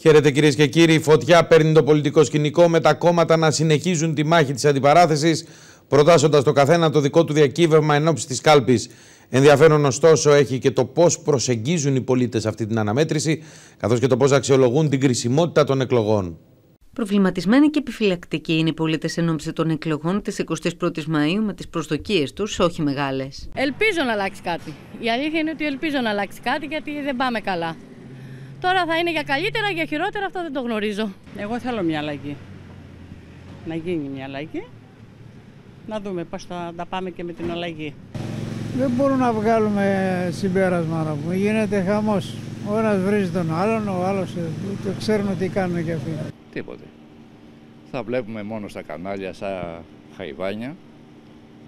Χαίρετε κυρίες και κύριοι. Η φωτιά παίρνει το πολιτικό σκηνικό με τα κόμματα να συνεχίζουν τη μάχη της αντιπαράθεσης, προτάσσοντας το καθένα το δικό του διακύβευμα εν ώψη της κάλπης. Ενδιαφέρον ωστόσο έχει και το πώς προσεγγίζουν οι πολίτες αυτή την αναμέτρηση, καθώς και το πώς αξιολογούν την κρισιμότητα των εκλογών. Προβληματισμένοι και επιφυλακτικοί είναι οι πολίτες εν ώψη των εκλογών της 21η Μαου με τις προσδοκίες τους όχι μεγάλες. Ελπίζω να αλλάξει κάτι. Η αλήθεια είναι ότι ελπίζω να αλλάξει κάτι γιατί δεν πάμε καλά. Τώρα θα είναι για καλύτερα, για χειρότερα, αυτό δεν το γνωρίζω. Εγώ θέλω μια αλλαγή. Να γίνει μια αλλαγή. Να δούμε πώς θα τα πάμε και με την αλλαγή. Δεν μπορούμε να βγάλουμε συμπέρασμα να πούμε. Γίνεται χαμός. Ο ένας βρίζει τον άλλον, ο άλλος ούτε ξέρουν τι κάνουν και αυτοί. Τίποτε. Θα βλέπουμε μόνο στα κανάλια σαν χαϊβάνια.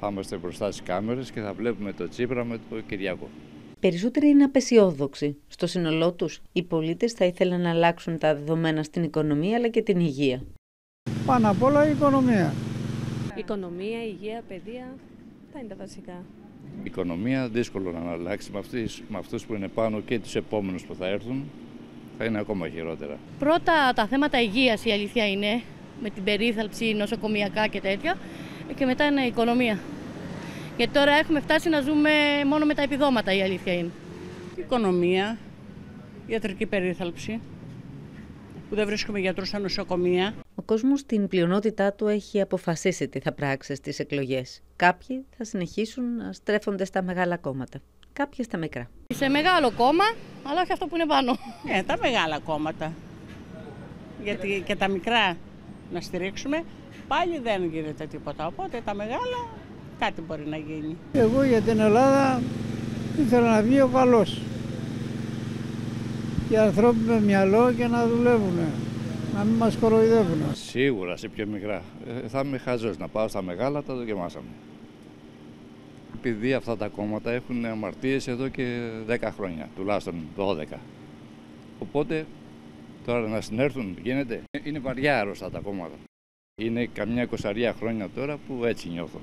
Θα είμαστε μπροστά στις κάμερες και θα βλέπουμε το Τσίπρα με το Κυριακό. Περισσότεροι είναι απεσιόδοξοι. Στο σύνολό τους, οι πολίτες θα ήθελαν να αλλάξουν τα δεδομένα στην οικονομία αλλά και την υγεία. Πάνω απ' όλα η οικονομία. Οικονομία, υγεία, παιδεία, θα είναι τα βασικά. Η οικονομία δύσκολο να αλλάξει με, αυτούς, με αυτούς που είναι πάνω και τους επόμενους που θα έρθουν θα είναι ακόμα χειρότερα. Πρώτα τα θέματα υγείας η αλήθεια είναι, με την περίθαλψη νοσοκομιακά και τέτοια και μετά είναι η οικονομία. Γιατί τώρα έχουμε φτάσει να ζούμε μόνο με τα επιδόματα, η αλήθεια είναι. Οικονομία, ιατρική περίθαλψη, που δεν βρίσκουμε γιατρούς στα νοσοκομεία. Ο κόσμος στην πλειονότητά του έχει αποφασίσει τι θα πράξει στις εκλογές. Κάποιοι θα συνεχίσουν να στρέφονται στα μεγάλα κόμματα. Κάποιοι στα μικρά. Σε μεγάλο κόμμα, αλλά όχι αυτό που είναι πάνω. Ε, τα μεγάλα κόμματα. Γιατί και τα μικρά να στηρίξουμε, πάλι δεν γίνεται τίποτα. Οπότε τα μεγάλα κάτι μπορεί να γίνει. Εγώ για την Ελλάδα ήθελα να βγει ο καλός. Οι ανθρώποι με μυαλό και να δουλεύουν. Να μην μας κοροϊδεύουν. Σίγουρα σε πιο μικρά. Ε, θα είμαι χαζός να πάω στα μεγάλα, τα δοκιμάσαμε. Επειδή αυτά τα κόμματα έχουν αμαρτίες εδώ και 10 χρόνια, τουλάχιστον 12. Οπότε τώρα να συνέρθουν γίνεται. Είναι βαριά άρρωστα τα κόμματα. Είναι καμιά εικοσαρία χρόνια τώρα που έτσι νιώθω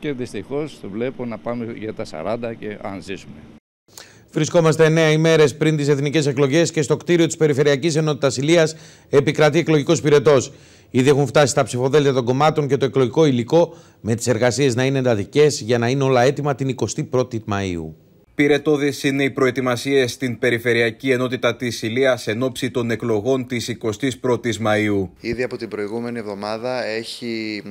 και δυστυχώς το βλέπω να πάμε για τα 40 και αν ζήσουμε. Βρισκόμαστε 9 ημέρες πριν τις εθνικές εκλογές και στο κτίριο της Περιφερειακής Ενότητας Ηλίας επικρατεί εκλογικός πυρετός. Ήδη έχουν φτάσει στα ψηφοδέλτια των κομμάτων και το εκλογικό υλικό, με τις εργασίες να είναι εντατικές για να είναι όλα έτοιμα την 21η Μαου. Πυρετώδε είναι οι προετοιμασίες στην Περιφερειακή Ενότητα της Ηλίας εν ώψη των εκλογών της 21η Μαου. Ήδη από την προηγούμενη εβδομάδα έχει,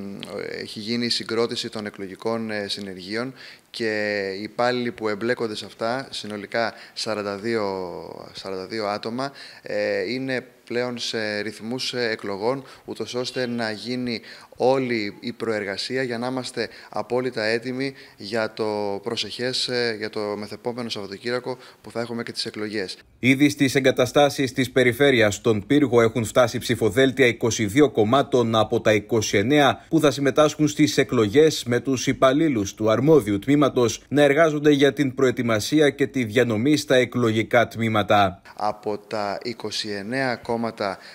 έχει γίνει η συγκρότηση των εκλογικών ε, συνεργείων και οι υπάλληλοι που εμπλέκονται σε αυτά, συνολικά 42, 42 άτομα, ε, είναι πλέον σε ρυθμούς ε, εκλογών, ούτως ώστε να γίνει όλη η προεργασία για να είμαστε απόλυτα έτοιμοι για το προσεχές, ε, για το μεθεπόμενο Σαββατοκύριακο που θα έχουμε και τις εκλογές. Ήδη στις εγκαταστάσεις της περιφέρειας στον Πύργο έχουν φτάσει ψηφοδέλτια 22 κομμάτων από τα 29 που θα συμμετάσχουν στις εκλογές με τους υπαλλήλους του αρμόδιου τμήματος να εργάζονται για την προετοιμασία και τη διανομή στα εκλογικά τμήματα. Από τα 29 κόμματα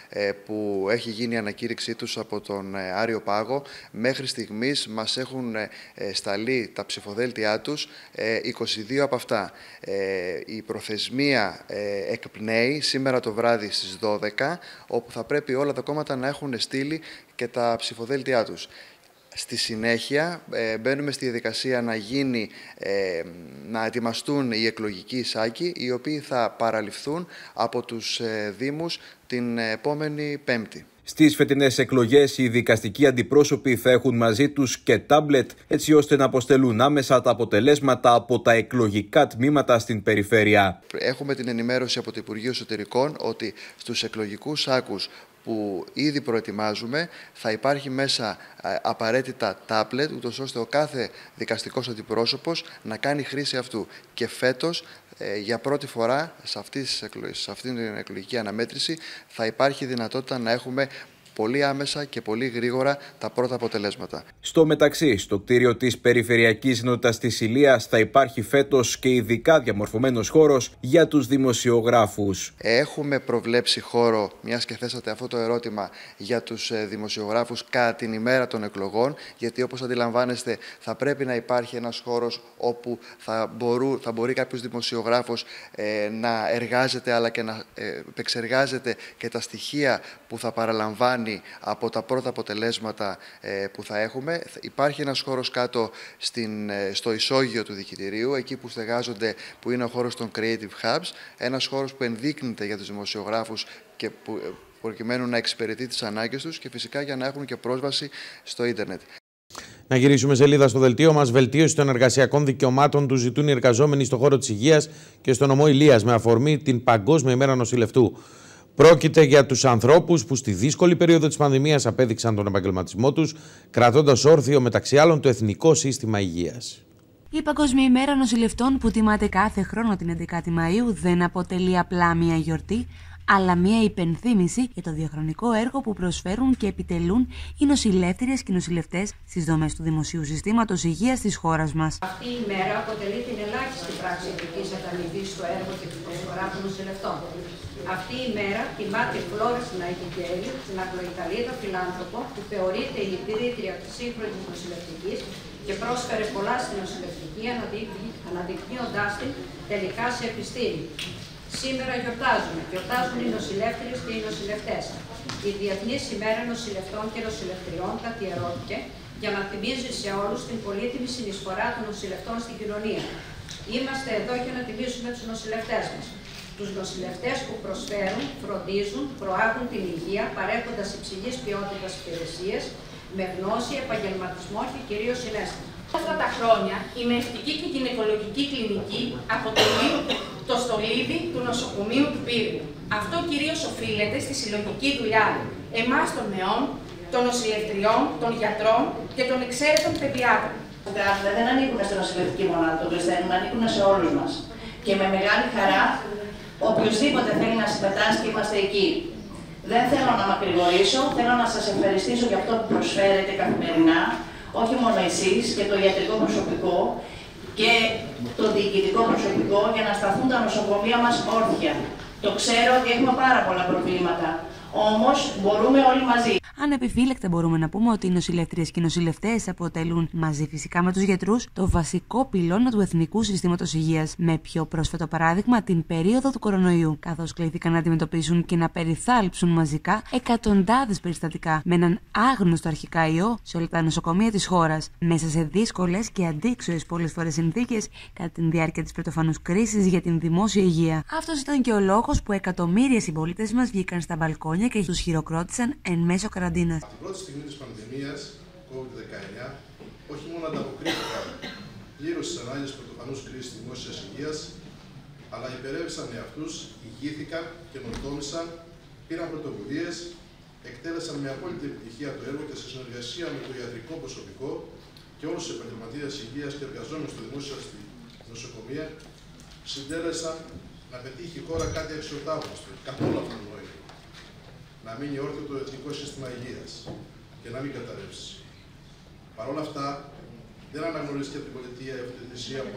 ε, που έχει γίνει η ανακήρυξή τους από τον ε, Άριο Πάγο, μέχρι στιγμής μας έχουν ε, σταλεί τα ψηφοδέλτια τους 22 από αυτά. Η προθεσμία εκπνέει σήμερα το βράδυ στις 12, όπου θα πρέπει όλα τα κόμματα να έχουν στείλει και τα ψηφοδέλτια τους. Στη συνέχεια ε, μπαίνουμε στη διαδικασία να γίνει, ε, να ετοιμαστούν οι εκλογικοί εισάκοι, οι οποίοι θα παραληφθούν από τους ε, Δήμους την επόμενη Πέμπτη. Στις φετινές εκλογές, οι δικαστικοί αντιπρόσωποι θα έχουν μαζί τους και τάμπλετ, έτσι ώστε να αποστελούν άμεσα τα αποτελέσματα από τα εκλογικά τμήματα στην περιφέρεια. Έχουμε την ενημέρωση από το Υπουργείο Εσωτερικών ότι στους εκλογικούς άκους που ήδη προετοιμάζουμε θα υπάρχει μέσα ε, απαραίτητα τάπλετ, ούτως ώστε ο κάθε δικαστικός αντιπρόσωπος να κάνει χρήση αυτού. Και φέτος, ε, για πρώτη φορά, σε αυτής, την εκλογική αναμέτρηση, θα υπάρχει δυνατότητα να έχουμε πολύ άμεσα και πολύ γρήγορα τα πρώτα αποτελέσματα. Στο μεταξύ, στο κτίριο της Περιφερειακής Ενότητας της Ηλίας θα υπάρχει φέτος και ειδικά διαμορφωμένος χώρος για τους δημοσιογράφους. Έχουμε προβλέψει χώρο, μιας και θέσατε αυτό το ερώτημα, για τους δημοσιογράφους κατά την ημέρα των εκλογών, γιατί όπως αντιλαμβάνεστε, θα πρέπει να υπάρχει ένας χώρος όπου θα, μπορού, θα μπορεί κάποιος δημοσιογράφος ε, να εργάζεται αλλά και να ε, επεξεργάζεται και τα στοιχεία που θα παραλαμβάνει από τα πρώτα αποτελέσματα ε, που θα έχουμε. Υπάρχει ένας χώρος κάτω στην, ε, στο ισόγειο του δικητηρίου, εκεί που στεγάζονται, που είναι ο χώρος των Creative Hubs, ένας χώρος που ενδείκνυται για τους δημοσιογράφους και που, ε, προκειμένου να εξυπηρετεί τις ανάγκες τους και φυσικά για να έχουν και πρόσβαση στο ίντερνετ. Να γυρίσουμε σελίδα στο δελτίο μας. Βελτίωση των εργασιακών δικαιωμάτων του ζητούν οι εργαζόμενοι στον χώρο της υγείας και στο νομό Ηλίας με αφορμή την Παγκόσμια ημέρα νοσηλευτού. Πρόκειται για τους ανθρώπους που στη δύσκολη περίοδο της πανδημίας απέδειξαν τον επαγγελματισμό τους, κρατώντας όρθιο μεταξύ άλλων το Εθνικό Σύστημα Υγείας. Η Παγκόσμια ημέρα νοσηλευτών που τιμάται κάθε χρόνο την 11η Μαΐου δεν αποτελεί απλά μια γιορτή, αλλά μια υπενθύμηση για το διαχρονικό έργο που προσφέρουν και επιτελούν οι νοσηλεύτριες και οι νοσηλευτές στις δομές του Δημοσίου Συστήματος Υγείας της χώρας μας. Αυτή η μέρα αποτελεί την ελάχιστη πράξη ειδικής ανταμοιβής στο έργο και την προσφορά των νοσηλευτών. Αυτή η μέρα τιμά τη Φλόρες Ναϊκικέλη, την Αγγλοϊταλίδα φιλάνθρωπο, που θεωρείται η ιδρύτρια της σύγχρονης νοσηλευτικής και πρόσφερε πολλά στην νοσηλευτική, αναδεικνύοντάς την τελικά σε επιστήμη. Σήμερα γιορτάζουμε. Γιορτάζουν οι νοσηλεύτριες και οι νοσηλευτές. Η Διεθνή ημέρα νοσηλευτών και νοσηλευτριών καθιερώθηκε για να θυμίζει σε όλους την πολύτιμη συνεισφορά των νοσηλευτών στην κοινωνία. Είμαστε εδώ για να τιμήσουμε τους νοσηλευτές μας. Τους νοσηλευτές που προσφέρουν, φροντίζουν, προάγουν την υγεία, παρέχοντας υψηλής ποιότητας υπηρεσίες, με γνώση, επαγγελματισμό και κυρίως συνέστημα. Αυτά τα χρόνια η μευτική και γυναικολογική κλινική αποτελεί το στολίδι του νοσοκομείου του Πύργου. Αυτό κυρίως οφείλεται στη συλλογική δουλειά εμάς των νεών, των νοσηλευτριών, των γιατρών και των εξαίρετων παιδιάτων. Δεν ανήκουν στην νοσηλευτική μονάδα των Χριστιανών, ανήκουν σε όλους μας. Και με μεγάλη χαρά, οποιοδήποτε θέλει να συμμετάσχει, είμαστε εκεί. Δεν θέλω να μακρηγορήσω, θέλω να σας ευχαριστήσω για αυτό που προσφέρετε καθημερινά, όχι μόνο εσείς και το ιατρικό προσωπικό και το διοικητικό προσωπικό για να σταθούν τα νοσοκομεία μας όρθια. Το ξέρω ότι έχουμε πάρα πολλά προβλήματα. Όμως μπορούμε όλοι μαζί. Ανεπιφύλακτα μπορούμε να πούμε ότι οι νοσηλεύτριε και οι νοσηλευτές αποτελούν μαζί φυσικά με τους γιατρούς το βασικό πυλώνα του Εθνικού Συστήματος Υγείας. Με πιο πρόσφατο παράδειγμα την περίοδο του κορονοϊού, καθώς κλήθηκαν να αντιμετωπίσουν και να περιθάλψουν μαζικά εκατοντάδες περιστατικά με έναν άγνωστο αρχικά ιό σε όλα τα νοσοκομεία της χώρας. Μέσα σε δύσκολες και αντίξωες πολλές φορές συνθήκες κατά τη διάρκεια της πρωτοφανούς κρίσης για την δημόσια υγεία. Αυτός ήταν και ο λόγος που εκατομμύρια συμπολίτες μας βγήκαν στα μπαλκόνια και τους χειροκρότησαν εν μέσω καραντίνας. Από την πρώτη στιγμή της πανδημίας COVID-19, όχι μόνο ανταποκρίθηκαν πλήρως στις ανάγκες πρωτοφανούς κρίσης της δημόσιας υγείας, αλλά υπερέβησαν εαυτού, ηγήθηκαν, καινοτόμησαν, πήραν πρωτοβουλίες, εκτέλεσαν με απόλυτη επιτυχία το έργο και σε συνεργασία με το ιατρικό προσωπικό και όλους τους επαγγελματίες υγείας και εργαζόμενου στο δημόσιο νοσοκομεία, συντέλεσαν να πετύχει η χώρα κάτι αξιοτάβαστο, καθόλου αυτονόητο να μείνει όρθιο το Εθνικό Σύστημα Υγείας και να μην καταρρεύσει. Παρ' όλα αυτά, δεν αναγνωρίστηκε από την πολιτεία η αυτοθυσία που,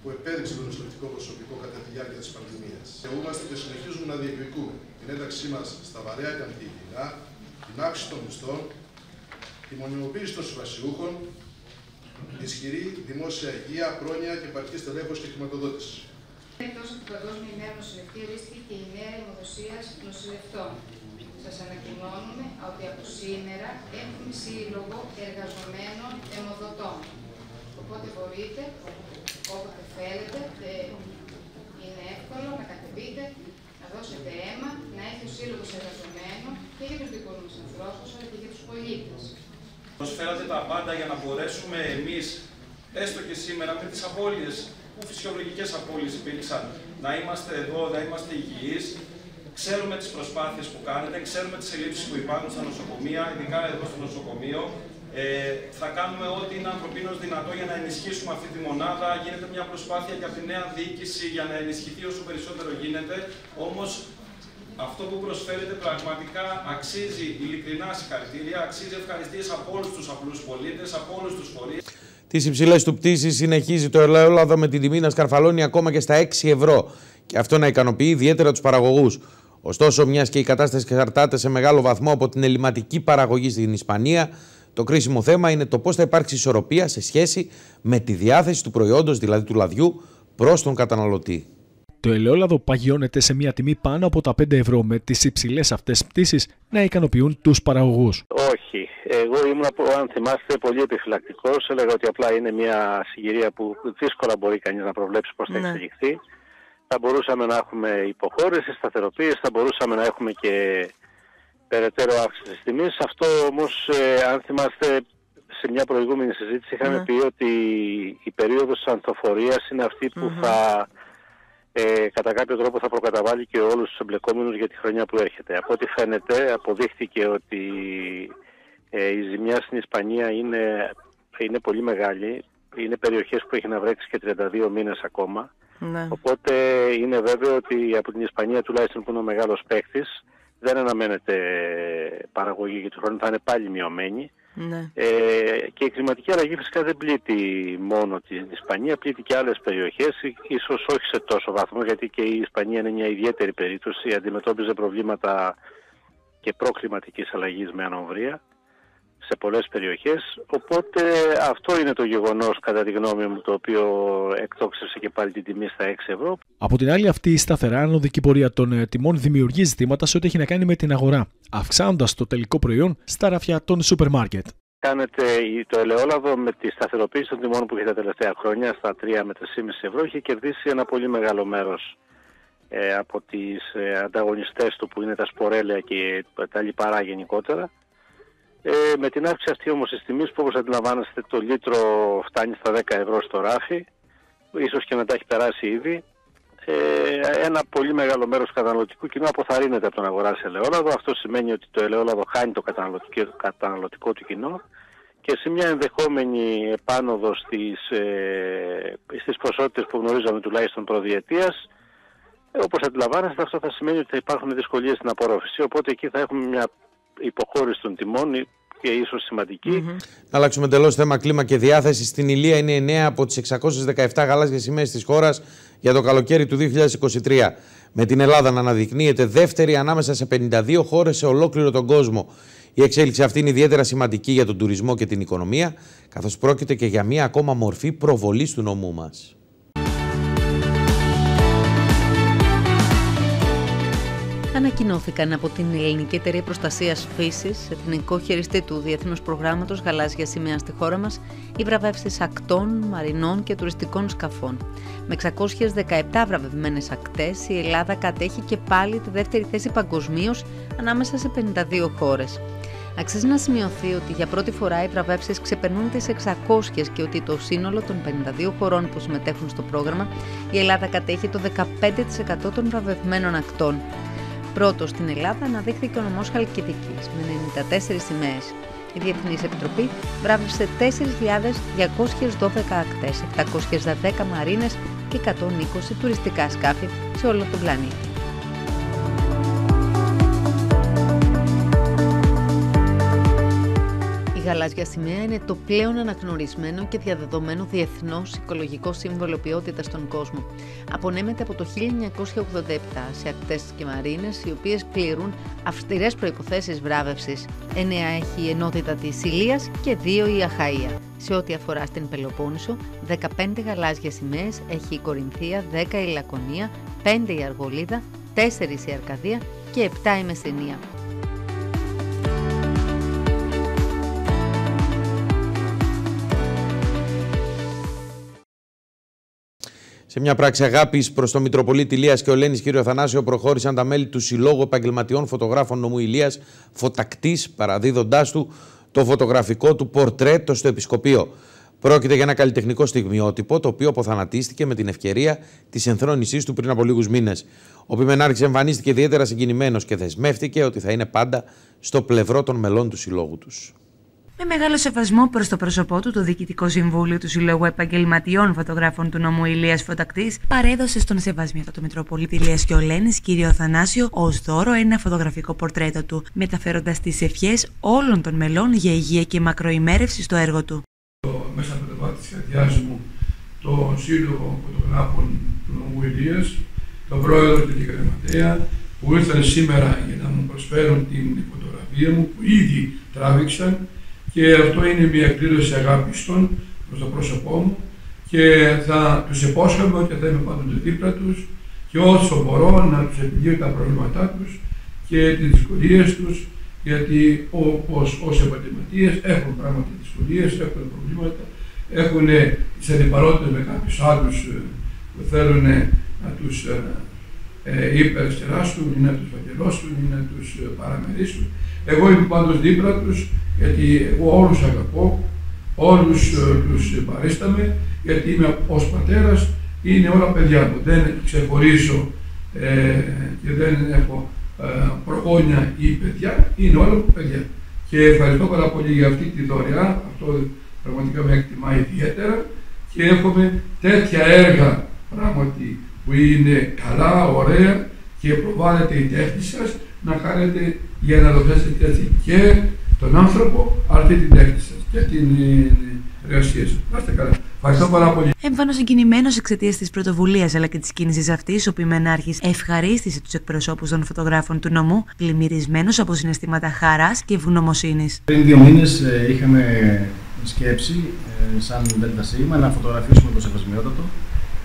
που επέδειξε το νοσηλευτικό προσωπικό κατά τη διάρκεια της πανδημίας. Θεούμαστε και συνεχίζουμε να διεκδικούμε την ένταξή μας στα βαρέα ικανοποιητικά, την αύξηση των μισθών, τη μονιμοποίηση των συμβασιούχων, ισχυρή δημόσια υγεία, πρόνοια και επαρκή στελέχωση και χρηματοδότηση. Εκτός από την Παγκόσμια ημέρα νοσηλευτή, ορίστηκε και η ημέρα αιμοδοσία νοσηλευτών. Σας ανακοινώνουμε ότι από σήμερα έχουμε σύλλογο εργαζομένων αιμοδοτών. Οπότε μπορείτε, όποτε θέλετε, είναι εύκολο να κατεβείτε, να δώσετε αίμα, να έχει ο σύλλογος εργαζομένων και για τους δικούς μας ανθρώπους, αλλά και για τους πολίτες. Προσφέρατε τα πάντα για να μπορέσουμε εμείς, έστω και σήμερα, με τις απώλειες που φυσιολογικές απώλειες υπήρξαν, να είμαστε εδώ, να είμαστε υγιείς. Ξέρουμε τις προσπάθειες που κάνετε, ξέρουμε τις ελλείψεις που υπάρχουν στα νοσοκομεία, ειδικά εδώ στο νοσοκομείο. Ε, θα κάνουμε ό,τι είναι ανθρωπίνως δυνατό για να ενισχύσουμε αυτή τη μονάδα. Γίνεται μια προσπάθεια και από τη νέα διοίκηση για να ενισχυθεί όσο περισσότερο γίνεται. Όμως Αυτό που προσφέρετε πραγματικά αξίζει ειλικρινά συγχαρητήρια, αξίζει ευχαριστίες από όλους τους απλούς πολίτες, από όλους τους φορείς. Τις υψηλές του πτήσει συνεχίζει το ελαιόλαδο με την τιμή να σκαρφαλώνει ακόμα και στα 6 ευρώ. Και αυτό να ικανοποιεί ιδιαίτερα τους παραγωγούς. Ωστόσο, μιας και η κατάσταση εξαρτάται σε μεγάλο βαθμό από την ελληματική παραγωγή στην Ισπανία, το κρίσιμο θέμα είναι το πώς θα υπάρξει ισορροπία σε σχέση με τη διάθεση του προϊόντος, δηλαδή του λαδιού, προς τον καταναλωτή. Το ελαιόλαδο παγιώνεται σε μια τιμή πάνω από τα 5 ευρώ με τις υψηλές αυτές πτήσεις να ικανοποιούν τους παραγωγούς. Όχι. Εγώ ήμουν, αν θυμάστε, πολύ επιφυλακτικός. Έλεγα ότι απλά είναι μια συγκυρία που δύσκολα μπορεί κανείς να προβλέψει πώς θα Ναι. Εξελιχθεί. Θα μπορούσαμε να έχουμε υποχώρησης, σταθεροποίηση, θα μπορούσαμε να έχουμε και περαιτέρω αύξηση της τιμής. Αυτό όμως, ε, αν θυμάστε, σε μια προηγούμενη συζήτηση είχαμε Ναι. πει ότι η περίοδος της ανθοφορίας είναι αυτή που θα ε, κατά κάποιο τρόπο θα προκαταβάλει και όλους τους εμπλεκόμενους για τη χρονιά που έρχεται. Από ό,τι φαίνεται αποδείχθηκε ότι ε, η ζημιά στην Ισπανία είναι, είναι πολύ μεγάλη. Είναι περιοχές που έχει να βρέξει και 32 μήνες ακόμα. Ναι. Οπότε είναι βέβαιο ότι από την Ισπανία τουλάχιστον που είναι ο μεγάλος παίκτης δεν αναμένεται παραγωγή για του χρόνου, θα είναι πάλι μειωμένη. Ναι. Ε, και η κλιματική αλλαγή φυσικά δεν πλήττει μόνο την Ισπανία, πλήττει και άλλες περιοχές, ί- ίσως όχι σε τόσο βαθμό, γιατί και η Ισπανία είναι μια ιδιαίτερη περίπτωση, αντιμετώπιζε προβλήματα και προκλιματικής αλλαγής με ανομβρία σε πολλές περιοχές, οπότε αυτό είναι το γεγονός κατά τη γνώμη μου το οποίο εκτόξευσε και πάλι την τιμή στα 6 ευρώ. Από την άλλη, αυτή η σταθερά ανωδική πορεία των ε, τιμών δημιουργεί ζητήματα σε ό,τι έχει να κάνει με την αγορά, αυξάνοντας το τελικό προϊόν στα ραφιά των σούπερ μάρκετ. Κάνετε η- το ελαιόλαδο με τη σταθεροποίηση των τιμών που είχε τα τελευταία χρόνια στα 3 με 3,5 ευρώ έχει κερδίσει ένα πολύ μεγάλο μέρος ε, από τις ε, ανταγωνιστές του που είναι τα σπορέλαια και τα λιπαρά γενικότερα. Ε, με την αύξηση αυτή όμως της τιμής που όπως αντιλαμβάνεστε το λίτρο φτάνει στα 10 ευρώ στο ράφι, ίσως και να τα έχει περάσει ήδη, ε, ένα πολύ μεγάλο μέρος του καταναλωτικού κοινού αποθαρρύνεται από τον αγοράσει ελαιόλαδο. Αυτό σημαίνει ότι το ελαιόλαδο χάνει το καταναλωτικό, καταναλωτικό του κοινό και σε μια ενδεχόμενη επάνωδο στις, ε, στις ποσότητες που γνωρίζαμε τουλάχιστον προδιετίας, ε, όπως αντιλαμβάνεστε αυτό θα σημαίνει ότι θα υπάρχουν δυσκολίες στην απορρόφηση. Οπότε εκεί θα έχουμε μια υποχώρηση των τιμών ε, και ίσως σημαντική. Να αλλάξουμε εντελώς θέμα κλίμα και διάθεση. Στην Ηλία είναι 9 από τις 617 γαλάζιες σημαίες της χώρας για το καλοκαίρι του 2023. Με την Ελλάδα να αναδεικνύεται δεύτερη ανάμεσα σε 52 χώρες σε ολόκληρο τον κόσμο. Η εξέλιξη αυτή είναι ιδιαίτερα σημαντική για τον τουρισμό και την οικονομία, καθώς πρόκειται και για μία ακόμα μορφή προβολής του νομού μας. Ανακοινώθηκαν από την Ελληνική Εταιρεία Προστασίας Φύσης, εθνικό χειριστή του Διεθνούς Προγράμματος Γαλάζια Σημαία στη χώρα μας, οι βραβεύσεις ακτών, μαρινών και τουριστικών σκαφών. Με 617 βραβευμένες ακτές, η Ελλάδα κατέχει και πάλι τη δεύτερη θέση παγκοσμίως ανάμεσα σε 52 χώρες. Αξίζει να σημειωθεί ότι για πρώτη φορά οι βραβεύσεις ξεπερνούν τις 600 και ότι το σύνολο των 52 χωρών που συμμετέχουν στο πρόγραμμα, η Ελλάδα κατέχει το 15% των βραβευμένων ακτών. Πρώτος στην Ελλάδα αναδείχθηκε ο νομός Χαλκιδικής με 94 σημαίες. Η Διεθνής Επιτροπή βράβευσε 4.212 ακτές, 710 μαρίνες και 120 τουριστικά σκάφη σε όλο τον πλανήτη. Γαλάζια σημαία είναι το πλέον αναγνωρισμένο και διαδεδομένο διεθνώς οικολογικό σύμβολο ποιότητας στον κόσμο. Απονέμεται από το 1987 σε ακτές και μαρίνες, οι οποίες πληρούν αυστηρές προποθέσει βράβευσης. 9 έχει η ενότητα της Ηλίας και 2 η Αχαία. Σε ό,τι αφορά στην Πελοπόννησο, 15 γαλάζια σημαίες έχει η Κορινθία, 10 η Λακωνία, 5 η Αργολίδα, 4 η Αρκαδία και 7 η Μεσσηνία. Σε μια πράξη αγάπης προς τον Μητροπολίτη Ηλίας και ο Λένης κύριο Αθανάσιο προχώρησαν τα μέλη του Συλλόγου Επαγγελματιών Φωτογράφων Νομού Ηλίας Φωτακτής, παραδίδοντάς του το φωτογραφικό του πορτρέτο στο Επισκοπείο. Πρόκειται για ένα καλλιτεχνικό στιγμιότυπο το οποίο αποθανατίστηκε με την ευκαιρία της ενθρόνησής του πριν από λίγους μήνες. Ο Πιμενάρχη εμφανίστηκε ιδιαίτερα συγκινημένος και δεσμεύτηκε ότι θα είναι πάντα στο πλευρό των μελών του συλλόγου τους. Με μεγάλο σεβασμό προς το πρόσωπό του, το Διοικητικό Συμβούλιο του Συλλόγου Επαγγελματιών Φωτογράφων του Νομού Ηλίας Φωτακτής παρέδωσε στον Σεβασμιότατο Μητροπολίτη Ηλίας Κιολένης, κύριο Θανάσιο, ως δώρο ένα φωτογραφικό πορτρέτο του, μεταφέροντας τις ευχές όλων των μελών για υγεία και μακροημέρευση στο έργο του. Μέσα από το βάθος της καρδιάς μου, το Σύλλογο Φωτογράφων του Νομού Ηλίας, τον πρόεδρο και την γραμματέα που ήρθαν σήμερα για να μου προσφέρουν την φωτογραφία μου που ήδη τράβηξαν και αυτό είναι μια εκδήλωση αγάπης των προς το πρόσωπό μου και θα τους υπόσχομαι ότι θα είμαι πάντοτε δίπλα τους και όσο μπορώ να τους επιλύω τα προβλήματά τους και τις δυσκολίες τους γιατί όπως ως επαγγελματίες έχουν πράγματι δυσκολίες, έχουν προβλήματα, έχουν τις αντιπαρότητες με κάποιους άλλους ε, που θέλουν να τους ε, ε, υπερστεράσουν ή να τους φαγγελώσουν ή να τους ε, παραμερίσουν. Εγώ είμαι πάντως δίπλα τους γιατί εγώ όλους αγαπώ, όλους ε, τους παρίσταμαι γιατί είμαι ως πατέρας, είναι όλα παιδιά μου. Δεν ξεχωρίσω ε, και δεν έχω ε, προγόνια ή παιδιά, είναι όλα μου παιδιά. Και ευχαριστώ πάρα πολύ για αυτή τη δωρεά, αυτό πραγματικά με εκτιμά ιδιαίτερα και έχουμε τέτοια έργα πράγματι που είναι καλά, ωραία και προβάλλεται η τέχνη σας να κάνετε για να δοθέσετε έτσι και τον άνθρωπο, αλλά και την τέχνη σας και την εργασία σας. Να είστε καλά. Ευχαριστώ πάρα πολύ. Έμφανος συγκινημένος εξαιτίας της πρωτοβουλίας αλλά και της κίνησης αυτής, ο Πιμενάρχη ευχαρίστησε τους εκπροσώπους των φωτογράφων του νομού, πλημμυρισμένο από συναισθήματα χαράς και ευγνωμοσύνης. Πριν δύο μήνες ε, είχαμε σκέψη, ε, σαν ΔΣ, να φωτογραφίσουμε το Σεβασμιότατο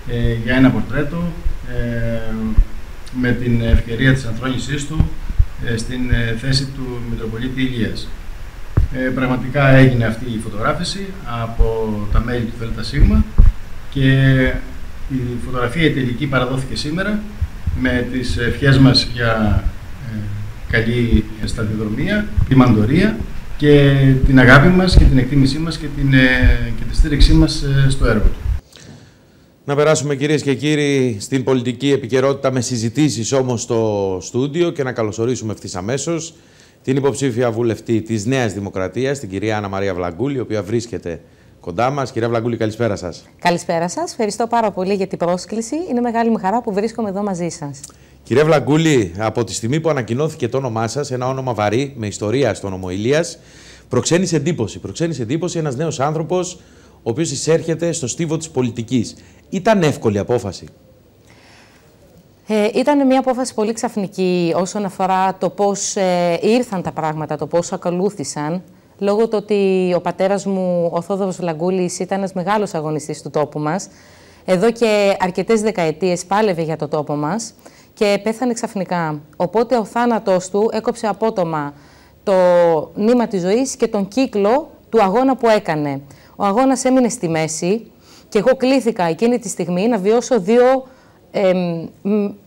ε, για ένα πορτρέτο ε, με την ευκαιρία της ανθρόνησής του ε, στην θέση του Μητροπολίτη Ηλίας. πραγματικά έγινε αυτή η φωτογράφηση από τα μέλη του ΔΣ και η φωτογραφία η τελική παραδόθηκε σήμερα με τις ευχές μας για καλή σταδιοδρομία, τη μαντορία και την αγάπη μας και την εκτίμησή μας και, την, και τη στήριξή μας στο έργο του. Να περάσουμε κυρίες και κύριοι στην πολιτική επικαιρότητα με συζητήσεις όμως στο στούντιο και να καλωσορίσουμε ευθύς αμέσως την υποψήφια βουλευτή της Νέας Δημοκρατίας, την κυρία Άννα Μαρία Βλαγκούλη, η οποία βρίσκεται κοντά μας. Κυρία Βλαγκούλη, καλησπέρα σας. Καλησπέρα σας. Ευχαριστώ πάρα πολύ για την πρόσκληση. Είναι μεγάλη μου χαρά που βρίσκομαι εδώ μαζί σας. Κυρία Βλαγκούλη, από τη στιγμή που ανακοινώθηκε το όνομά σας, ένα όνομα βαρύ με ιστορία στο όνομα Ηλίας, προξένησε εντύπωση. Προξένησε εντύπωση ένας νέος άνθρωπος ο οποίος εισέρχεται στο στίβο της πολιτικής. Ήταν εύκολη απόφαση. Ε, ήταν μια απόφαση πολύ ξαφνική όσον αφορά το πώς ε, ήρθαν τα πράγματα, το πώς ακολούθησαν. Λόγω του ότι ο πατέρας μου, ο Θόδωρος Βλαγκούλης, ήταν ένας μεγάλος αγωνιστής του τόπου μας. Εδώ και αρκετές δεκαετίες πάλευε για το τόπο μας και πέθανε ξαφνικά. Οπότε ο θάνατος του έκοψε απότομα το νήμα της ζωής και τον κύκλο του αγώνα που έκανε. Ο αγώνας έμεινε στη μέση, και εγώ κλήθηκα εκείνη τη στιγμή να βιώσω δύο ε,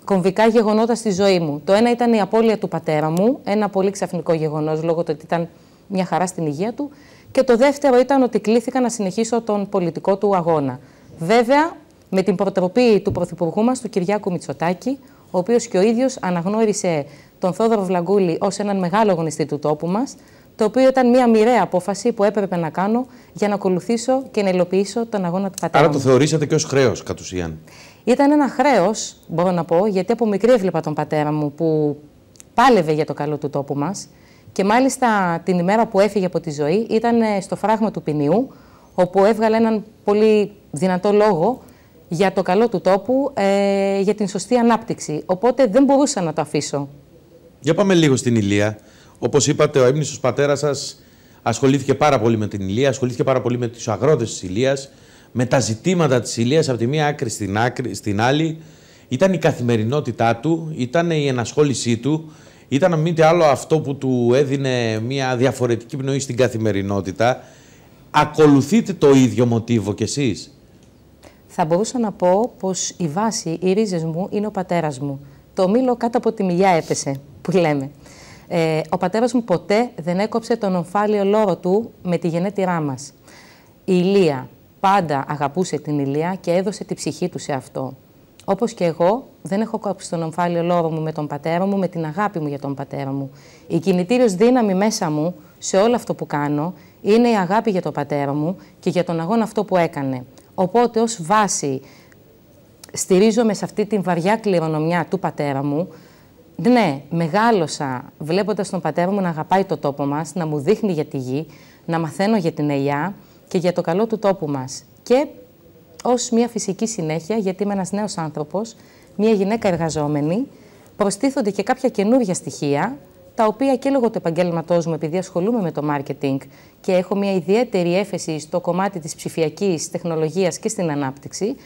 κομβικά γεγονότα στη ζωή μου. Το ένα ήταν η απώλεια του πατέρα μου, ένα πολύ ξαφνικό γεγονός λόγω του ότι ήταν μια χαρά στην υγεία του. Και το δεύτερο ήταν ότι κλήθηκα να συνεχίσω τον πολιτικό του αγώνα. Βέβαια, με την προτροπή του Πρωθυπουργού μας, του Κυριάκου Μητσοτάκη, ο οποίος και ο ίδιος αναγνώρισε τον Θόδωρο Βλαγκούλη ως έναν μεγάλο αγωνιστή του τόπου μας, το οποίο ήταν μια μοιραία απόφαση που έπρεπε να κάνω για να ακολουθήσω και να υλοποιήσω τον αγώνα του πατέρα. Άρα το θεωρήσατε και ως χρέος, κατ' ουσίαν. Ήταν ένα χρέος, μπορώ να πω, γιατί από μικρή έβλεπα τον πατέρα μου που πάλευε για το καλό του τόπου μας. Και μάλιστα την ημέρα που έφυγε από τη ζωή ήταν στο φράγμα του ποινιού, όπου έβγαλε έναν πολύ δυνατό λόγο για το καλό του τόπου, ε, για την σωστή ανάπτυξη. Οπότε δεν μπορούσα να το αφήσω. Για πάμε λίγο στην Ηλία. Όπως είπατε, ο έμνησο πατέρας σας ασχολήθηκε πάρα πολύ με την Ηλία, ασχολήθηκε πάρα πολύ με τους αγρότες της Ηλίας, με τα ζητήματα της Ηλίας από τη μία άκρη στην, άκρη στην άλλη. Ήταν η καθημερινότητά του, ήταν η ενασχόλησή του, ήταν μη τι άλλο αυτό που του έδινε μια διαφορετική πνοή στην καθημερινότητα. Ακολουθείτε το ίδιο μοτίβο κι εσείς; Θα μπορούσα να πω πως η βάση, οι ρίζες μου είναι ο πατέρας μου. Το μήλο κάτω από τη μιλιά έπεσε, που λέμε. Ε, ο πατέρας μου ποτέ δεν έκοψε τον ομφάλιο λόρο του με τη γενέτειρά μας. Η Ηλία πάντα αγαπούσε την Ηλία και έδωσε τη ψυχή του σε αυτό. Όπως και εγώ, δεν έχω κόψει τον ομφάλιο λόγο μου με τον πατέρα μου, με την αγάπη μου για τον πατέρα μου. Η κινητήριος δύναμη μέσα μου σε όλο αυτό που κάνω είναι η αγάπη για τον πατέρα μου και για τον αγώνα αυτό που έκανε. Οπότε, ως βάση, στηρίζομαι σε αυτή την βαριά κληρονομιά του πατέρα μου. Ναι, μεγάλωσα βλέποντας τον πατέρα μου να αγαπάει το τόπο μας, να μου δείχνει για τη γη, να μαθαίνω για την ελιά και για το καλό του τόπου μας. Και ως μια φυσική συνέχεια, γιατί είμαι ένας νέος άνθρωπος, μια γυναίκα εργαζόμενη, προστίθονται και κάποια καινούργια στοιχεία, τα οποία και λόγω του επαγγέλματός μου, επειδή ασχολούμαι με το marketing και έχω μια ιδιαίτερη έφεση στο κομμάτι της ψηφιακής τεχνολογίας και στην ανάπτυξη,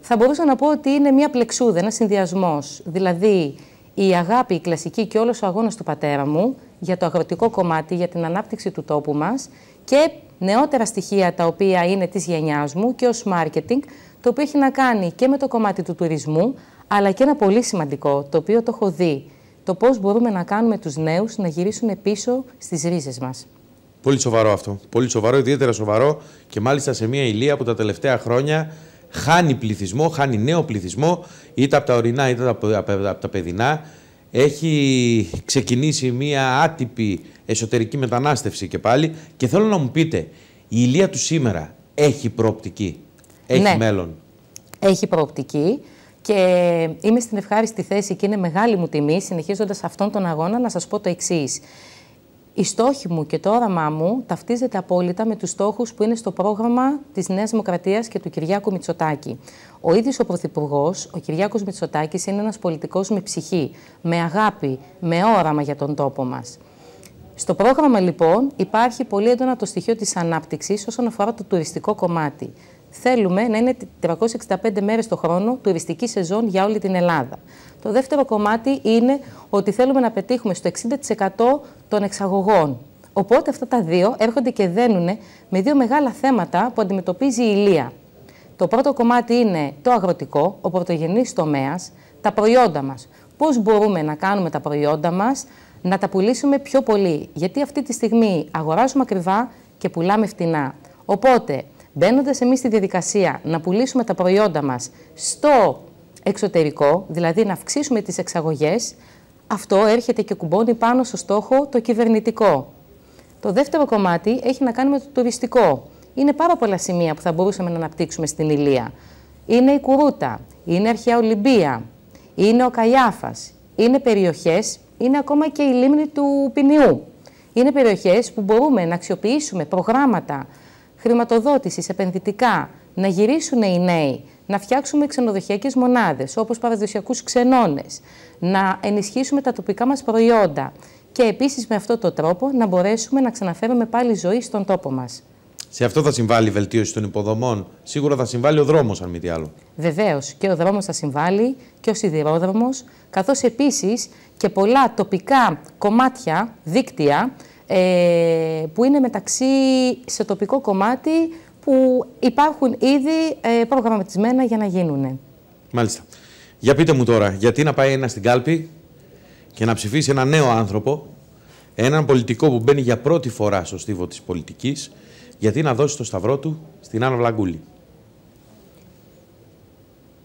θα μπορούσα να πω ότι είναι μια πλεξούδα, ένας συνδυασμός. Δηλαδή, η αγάπη, η κλασική και όλος ο αγώνας του πατέρα μου για το αγροτικό κομμάτι, για την ανάπτυξη του τόπου μας και νεότερα στοιχεία τα οποία είναι της γενιάς μου και ως marketing, το οποίο έχει να κάνει και με το κομμάτι του τουρισμού, αλλά και ένα πολύ σημαντικό, το οποίο το έχω δει, το πώς μπορούμε να κάνουμε τους νέους να γυρίσουν πίσω στις ρίζες μας. Πολύ σοβαρό αυτό. Πολύ σοβαρό, ιδιαίτερα σοβαρό και μάλιστα σε μια ηλία που τα τελευταία χρόνια χάνει πληθυσμό, χάνει νέο πληθυσμό, είτε από τα ορεινά είτε από τα παιδινά. Έχει ξεκινήσει μια άτυπη εσωτερική μετανάστευση και πάλι. Και θέλω να μου πείτε, η ηλία του σήμερα έχει προοπτική, έχει ναι. μέλλον; Έχει προοπτική και είμαι στην ευχάριστη θέση και είναι μεγάλη μου τιμή, συνεχίζοντας αυτόν τον αγώνα, να σας πω το εξής. Η στόχη μου και το όραμά μου ταυτίζεται απόλυτα με τους στόχους που είναι στο πρόγραμμα της Νέας Δημοκρατίας και του Κυριάκου Μητσοτάκη. Ο ίδιος ο Πρωθυπουργός, ο Κυριάκος Μητσοτάκης, είναι ένας πολιτικός με ψυχή, με αγάπη, με όραμα για τον τόπο μας. Στο πρόγραμμα λοιπόν υπάρχει πολύ έντονα το στοιχείο της ανάπτυξης όσον αφορά το τουριστικό κομμάτι. Θέλουμε να είναι 365 μέρες το χρόνο τουριστική σεζόν για όλη την Ελλάδα. Το δεύτερο κομμάτι είναι ότι θέλουμε να πετύχουμε στο 60% των εξαγωγών. Οπότε αυτά τα δύο έρχονται και δένουν με δύο μεγάλα θέματα που αντιμετωπίζει η Ηλία. Το πρώτο κομμάτι είναι το αγροτικό, ο πρωτογενής τομέας, τα προϊόντα μας. Πώς μπορούμε να κάνουμε τα προϊόντα μας να τα πουλήσουμε πιο πολύ. Γιατί αυτή τη στιγμή αγοράζουμε ακριβά και πουλάμε φτηνά. Οπότε, μπαίνοντας εμείς στη διαδικασία να πουλήσουμε τα προϊόντα μας στο εξωτερικό, δηλαδή να αυξήσουμε τις εξαγωγές, αυτό έρχεται και κουμπώνει πάνω στο στόχο το κυβερνητικό. Το δεύτερο κομμάτι έχει να κάνει με το τουριστικό. Είναι πάρα πολλά σημεία που θα μπορούσαμε να αναπτύξουμε στην Ηλία. Είναι η Κουρούτα, είναι η Αρχαία Ολυμπία, είναι ο Καϊάφας, είναι περιοχές, είναι ακόμα και η λίμνη του Ποινιού. Είναι περιοχές που μπορούμε να αξιοποιήσουμε προγράμματα χρηματοδότησης επενδυτικά, να γυρίσουν οι νέοι, να φτιάξουμε ξενοδοχειακές μονάδες, όπως παραδοσιακούς ξενώνες, να ενισχύσουμε τα τοπικά μας προϊόντα και επίσης με αυτόν τον τρόπο να μπορέσουμε να ξαναφέρουμε πάλι ζωή στον τόπο μας. Σε αυτό θα συμβάλλει η βελτίωση των υποδομών. Σίγουρα θα συμβάλλει ο δρόμος, αν μη τι άλλο. Βεβαίως και ο δρόμος θα συμβάλλει και ο σιδηρόδρομος, καθώς επίσης και πολλά τοπικά κομμάτια, δίκτυα, ε, που είναι μεταξύ σε τοπικό κομμάτι που υπάρχουν ήδη ε, προγραμματισμένα για να γίνουν. Μάλιστα. Για πείτε μου τώρα, γιατί να πάει ένας στην κάλπη και να ψηφίσει ένα νέο άνθρωπο, έναν πολιτικό που μπαίνει για πρώτη φορά στο στίβο της πολιτικής, γιατί να δώσει το σταυρό του στην Άννα Βλαγκούλη;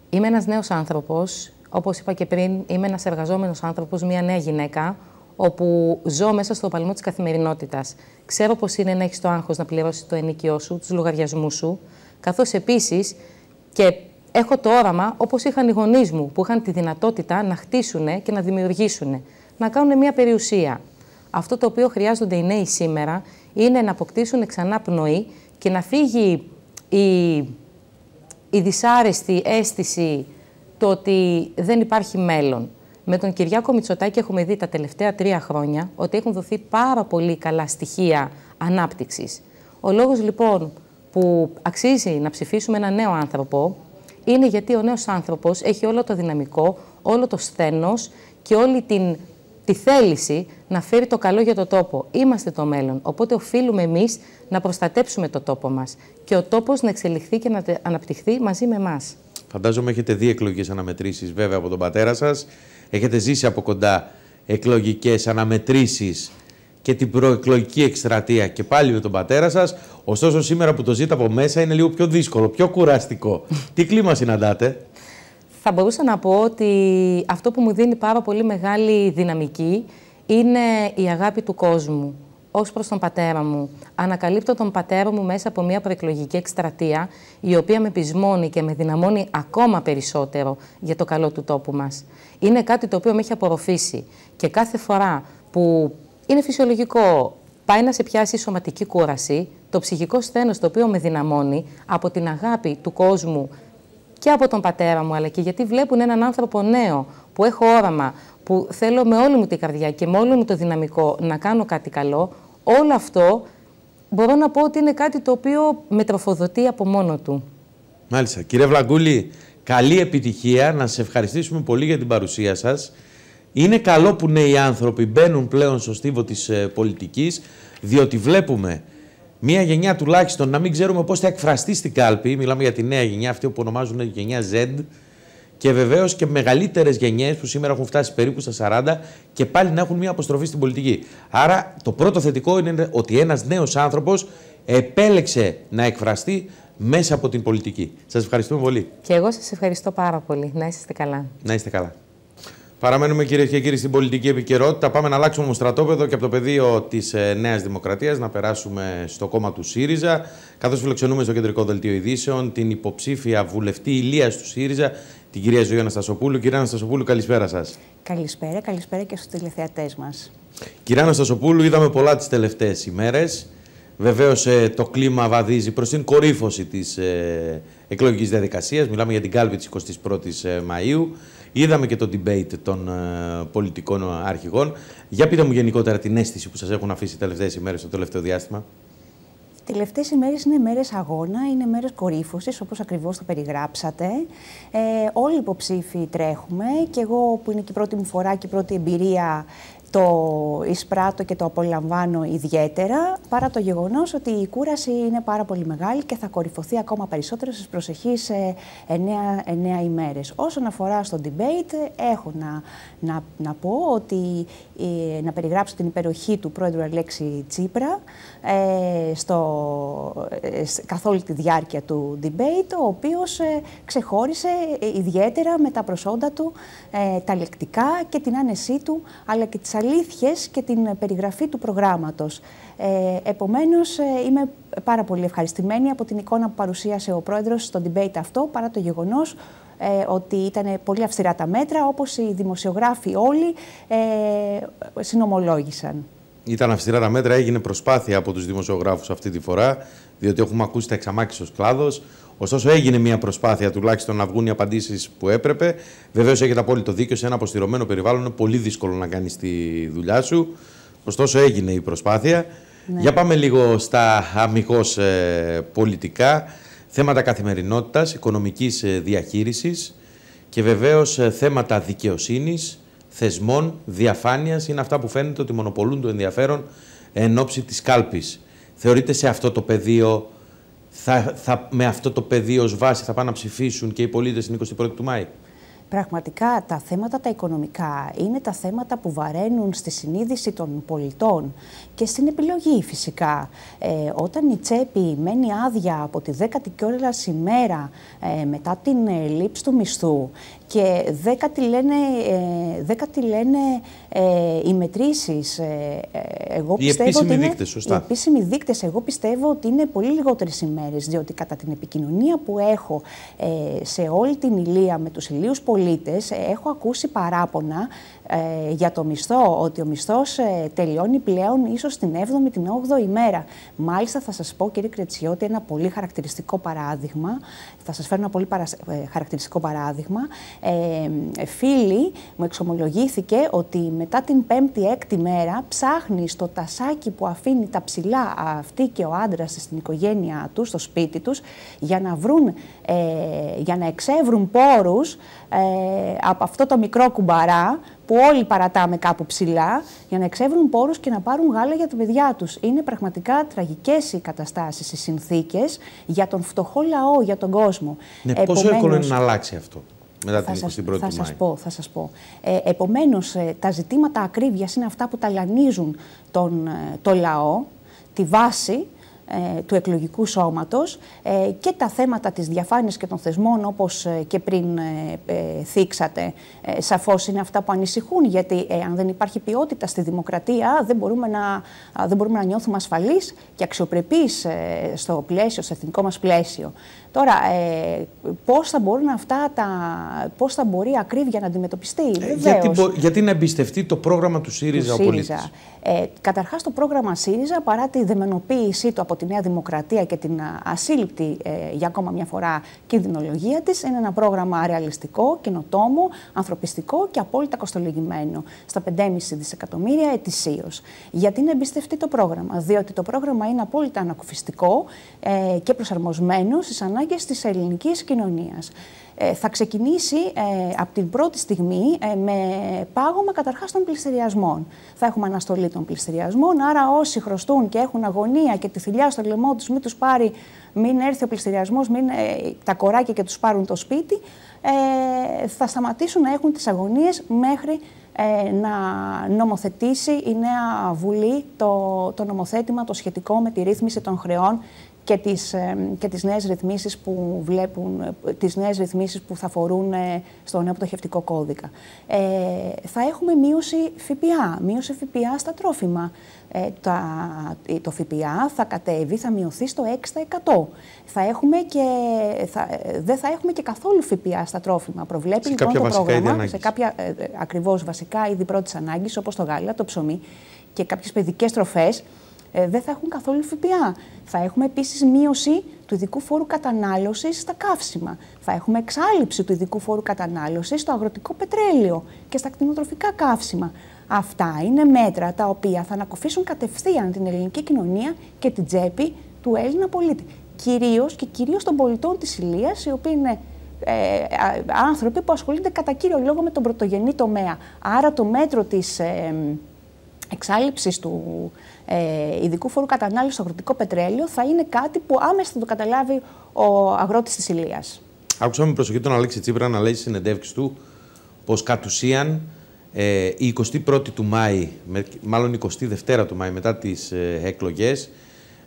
Είμαι ένας νέος άνθρωπος, όπως είπα και πριν, είμαι ένας εργαζόμενος άνθρωπος, μια νέα γυναίκα, όπου ζω μέσα στο παλμό της καθημερινότητας. Ξέρω πώς είναι να έχεις το άγχος να πληρώσεις το ενίκιο σου, τους λογαριασμούς σου, καθώς επίσης και έχω το όραμα, όπως είχαν οι γονείς μου, που είχαν τη δυνατότητα να χτίσουν και να δημιουργήσουν, να κάνουν μια περιουσία. Αυτό το οποίο χρειάζονται οι νέοι σήμερα είναι να αποκτήσουν ξανά πνοή και να φύγει η, η δυσάρεστη αίσθηση το ότι δεν υπάρχει μέλλον. Με τον Κυριάκο Μητσοτάκη έχουμε δει τα τελευταία τρία χρόνια ότι έχουν δοθεί πάρα πολύ καλά στοιχεία ανάπτυξης. Ο λόγος λοιπόν που αξίζει να ψηφίσουμε ένα νέο άνθρωπο είναι γιατί ο νέος άνθρωπος έχει όλο το δυναμικό, όλο το σθένος και όλη την τη θέληση να φέρει το καλό για το τόπο. Είμαστε το μέλλον. Οπότε οφείλουμε εμείς να προστατέψουμε το τόπο μας και ο τόπος να εξελιχθεί και να αναπτυχθεί μαζί με εμάς. Φαντάζομαι έχετε δει εκλογικές αναμετρήσεις βέβαια από τον πατέρα σας. Έχετε ζήσει από κοντά εκλογικές αναμετρήσεις και την προεκλογική εκστρατεία και πάλι με τον πατέρα σας. Ωστόσο, σήμερα που το ζείτε από μέσα είναι λίγο πιο δύσκολο, πιο κουραστικό. Τι κλίμα συναντάτε; Θα μπορούσα να πω ότι αυτό που μου δίνει πάρα πολύ μεγάλη δυναμική είναι η αγάπη του κόσμου. Ω προς τον πατέρα μου. Ανακαλύπτω τον πατέρα μου μέσα από μια προεκλογική εκστρατεία, η οποία με πεισμώνει και με δυναμώνει ακόμα περισσότερο για το καλό του τόπου μας. Είναι κάτι το οποίο με έχει απορροφήσει. Και κάθε φορά που είναι φυσιολογικό, πάει να σε πιάσει η σωματική κούραση, το ψυχικό σθένος το οποίο με δυναμώνει από την αγάπη του κόσμου και από τον πατέρα μου, αλλά και γιατί βλέπουν έναν άνθρωπο νέο που έχω όραμα, που θέλω με όλη μου την καρδιά και με όλο μου το δυναμικό να κάνω κάτι καλό, όλο αυτό μπορώ να πω ότι είναι κάτι το οποίο με τροφοδοτεί από μόνο του. Μάλιστα. Κύριε Βλαγκούλη, καλή επιτυχία. Να σε ευχαριστήσουμε πολύ για την παρουσία σας. Είναι καλό που νέοι άνθρωποι μπαίνουν πλέον στο στίβο της ε, πολιτικής, διότι βλέπουμε μία γενιά τουλάχιστον να μην ξέρουμε πώς θα εκφραστεί στην κάλπη. Μιλάμε για τη νέα γενιά, αυτή που ονομάζουν γενιά Z. Και βεβαίως και μεγαλύτερες γενιές που σήμερα έχουν φτάσει περίπου στα 40 και πάλι να έχουν μια αποστροφή στην πολιτική. Άρα το πρώτο θετικό είναι ότι ένας νέος άνθρωπος επέλεξε να εκφραστεί μέσα από την πολιτική. Σας ευχαριστούμε πολύ. Και εγώ σας ευχαριστώ πάρα πολύ. Να είστε καλά. Να είστε καλά. Παραμένουμε κυρίες και κύριοι στην πολιτική επικαιρότητα. Πάμε να αλλάξουμε όμω στρατόπεδο και από το πεδίο της ε, Νέας Δημοκρατίας να περάσουμε στο κόμμα του ΣΥΡΙΖΑ. Καθώς φιλοξενούμε στο κεντρικό δελτίο ειδήσεων την υποψήφια βουλευτή Ηλίας του ΣΥΡΙΖΑ, την κυρία Ζωή Αναστασοπούλου. Κυρία Αναστασοπούλου, καλησπέρα σας. Καλησπέρα, καλησπέρα και στους τηλεθεατές μας. Κυρία Αναστασοπούλου, είδαμε πολλά τις τελευταίες ημέρες. Βεβαίως ε, το κλίμα βαδίζει προς την κορύφωση της ε, εκλογικής διαδικασίας. Μιλάμε για την κάλπη της 21η Μαου. Είδαμε και το debate των ε, πολιτικών αρχηγών. Για πείτε μου γενικότερα την αίσθηση που σας έχουν αφήσει οι τελευταίες ημέρες στο τελευταίο διάστημα. Οι τελευταίες ημέρες είναι μέρες αγώνα, είναι μέρες κορύφωσης, όπως ακριβώς το περιγράψατε. Ε, όλοι οι υποψήφοι τρέχουμε και εγώ που είναι και η πρώτη μου φορά και η πρώτη εμπειρία το εισπράττω και το απολαμβάνω ιδιαίτερα, παρά το γεγονός ότι η κούραση είναι πάρα πολύ μεγάλη και θα κορυφωθεί ακόμα περισσότερο στις προσεχείς 9, 9 ημέρες. Όσον αφορά στο debate, έχω να, να, να πω ότι ε, να περιγράψω την υπεροχή του πρόεδρου Αλέξη Τσίπρα ε, στο, ε, καθ' όλη τη διάρκεια του debate, ο οποίος ε, ξεχώρισε ιδιαίτερα με τα προσόντα του, τα λεκτικά και την άνεσή του, αλλά και τις αλήθειες και την περιγραφή του προγράμματος. Ε, επομένως, είμαι πάρα πολύ ευχαριστημένη από την εικόνα που παρουσίασε ο πρόεδρος στο debate αυτό, παρά το γεγονός ότι ήταν πολύ αυστηρά τα μέτρα, όπως οι δημοσιογράφοι όλοι ε, συνομολόγησαν. Ήταν αυστηρά τα μέτρα, έγινε προσπάθεια από τους δημοσιογράφους αυτή τη φορά, διότι έχουμε ακούσει τα εξαμάκη ως κλάδος. Ωστόσο, έγινε μια προσπάθεια τουλάχιστον να βγουν οι απαντήσεις που έπρεπε. Βεβαίως, έχετε απόλυτο δίκιο. Σε ένα αποστηρωμένο περιβάλλον είναι πολύ δύσκολο να κάνεις τη δουλειά σου. Ωστόσο, έγινε η προσπάθεια. Ναι. Για πάμε λίγο στα αμυγός ε, πολιτικά. Θέματα καθημερινότητας, οικονομικής ε, διαχείρισης και βεβαίως ε, θέματα δικαιοσύνης θεσμών, διαφάνειας είναι αυτά που φαίνεται ότι μονοπολούν το ενδιαφέρον εν ώψη της κάλπης. Θεωρείτε σε αυτό το πεδίο, θα, θα, με αυτό το πεδίο ως βάση θα πάνε να ψηφίσουν και οι πολίτες την 21η του Μάη; Πραγματικά τα θέματα τα οικονομικά είναι τα θέματα που βαραίνουν στη συνείδηση των πολιτών και στην επιλογή φυσικά. Ε, όταν η τσέπη μένει άδεια από τη δέκατη και ημέρα ε, μετά την ε, λήψη του μισθού και δέκατη λένε, ε, δέκατη λένε ε, οι μετρήσεις. Ε, εγώ οι πιστεύω επίσημοι ότι δείκτες, σωστά. Οι επίσημοι δείκτες, εγώ πιστεύω ότι είναι πολύ λιγότερες ημέρες, διότι κατά την επικοινωνία που έχω σε όλη την ηλία με τους ηλίους πολίτες, έχω ακούσει παράπονα ε, για το μισθό, ότι ο μισθός ε, τελειώνει πλέον ίσως την 7η, την 8η ημέρα. Μάλιστα θα σας πω κύριε Κρετσιώτη ένα πολύ χαρακτηριστικό παράδειγμα, θα σας φέρω ένα πολύ παρα... Ε, χαρακτηριστικό παράδειγμα. Ε, φίλη μου εξομολογήθηκε ότι μετά την 5η-6η μέρα ψάχνει στο τασάκι που αφήνει τα ψηλά αυτή και ο άντρας στην οικογένειά τους, στο σπίτι τους, για να, βρουν, ε, για να εξεύρουν πόρους ε, από αυτό το μικρό κουμπαρά που όλοι παρατάμε κάπου ψηλά για να εξεύρουν πόρους και να πάρουν γάλα για τα παιδιά τους. Είναι πραγματικά τραγικές οι καταστάσεις, οι συνθήκες για τον φτωχό λαό, για τον κόσμο. Ναι, Επομένως, πόσο εύκολο είναι να αλλάξει αυτό μετά την 21η Θα σας πω, θα σας πω. Ε, επομένως, ε, τα ζητήματα ακρίβειας είναι αυτά που ταλανίζουν τον, ε, το λαό, τη βάση ε, του εκλογικού σώματος ε, και τα θέματα της διαφάνειας και των θεσμών όπως ε, και πριν θίξατε σαφώς είναι αυτά που ανησυχούν γιατί αν δεν υπάρχει ποιότητα στη δημοκρατία δεν μπορούμε να, δεν μπορούμε να νιώθουμε ασφαλείς και αξιοπρεπείς στο πλαίσιο, στο εθνικό μας πλαίσιο. Τώρα, ε, πώς θα μπορούν αυτά τα, πώς θα μπορεί ακρίβεια να αντιμετωπιστεί, ε, γιατί, γιατί να εμπιστευτεί το πρόγραμμα του ΣΥΡΙΖΑ, του ο πολίτης; Ε, καταρχάς το πρόγραμμα ΣΥΡΙΖΑ παρά τη δεμενοποίησή του από τη Νέα Δημοκρατία και την ασύλληπτη ε, για ακόμα μια φορά κινδυνολογία της είναι ένα πρόγραμμα ρεαλιστικό, καινοτόμο, ανθρωπιστικό και απόλυτα κοστολογημένο στα 5,5 δισεκατομμύρια ετησίως. Γιατί να εμπιστευτεί το πρόγραμμα, διότι το πρόγραμμα είναι απόλυτα ανακουφιστικό ε, και προσαρμοσμένο στις ανάγκες της ελληνικής κοινωνίας. Ε, θα ξεκινήσει ε, από την πρώτη στιγμή ε, με πάγωμα καταρχάς των πληστηριασμών. Θα έχουμε αναστολή των πληστηριασμών, άρα όσοι χρωστούν και έχουν αγωνία και τη θηλιά στο λαιμό τους μην τους πάρει, μην έρθει ο πληστηριασμός, μην, τα κοράκια και τους πάρουν το σπίτι, θα σταματήσουν να έχουν τις αγωνίες μέχρι να νομοθετήσει η νέα Βουλή το, το νομοθέτημα το σχετικό με τη ρύθμιση των χρεών και τις, και τις νέες ρυθμίσεις που βλέπουν, τις νέες ρυθμίσεις που θα αφορούν ε, στο νέο πτωχευτικό κώδικα. Ε, θα έχουμε μείωση ΦΠΑ, μείωση ΦΠΑ στα τρόφιμα. Ε, τα, το ΦΠΑ θα κατέβει, θα μειωθεί στο 6%. Θα έχουμε και, θα, δεν θα έχουμε και καθόλου ΦΠΑ στα τρόφιμα. Προβλέπει σε λοιπόν το πρόγραμμα σε κάποια ε, ακριβώς βασικά είδη πρώτης ανάγκης, όπως το γάλα, το ψωμί και κάποιες παιδικές τροφές, ε, δεν θα έχουν καθόλου ΦΠΑ. Θα έχουμε επίσης μείωση του ειδικού φόρου κατανάλωσης στα καύσιμα. Θα έχουμε εξάλληψη του ειδικού φόρου κατανάλωσης στο αγροτικό πετρέλαιο και στα κτηνοτροφικά καύσιμα. Αυτά είναι μέτρα τα οποία θα ανακοφίσουν κατευθείαν την ελληνική κοινωνία και την τσέπη του Έλληνα πολίτη. Κυρίως και κυρίως των πολιτών της Ηλίας, οι οποίοι είναι ε, άνθρωποι που ασχολούνται κατά κύριο λόγο με τον πρωτογενή τομέα. Άρα το μέτρο της ε, εξάλληψης του ε, ειδικού φόρου κατανάλωσης στο αγροτικό πετρέλαιο θα είναι κάτι που άμεσα θα το καταλάβει ο αγρότης της Ηλίας. Άκουσα με προσοχή τον Αλέξη Τσίπρα να λέει στη συνεντεύξη του πως κατ' ουσίαν ε, η 21η του Μάη, με, μάλλον η 22η του Μάη μετά τις ε, εκλογές,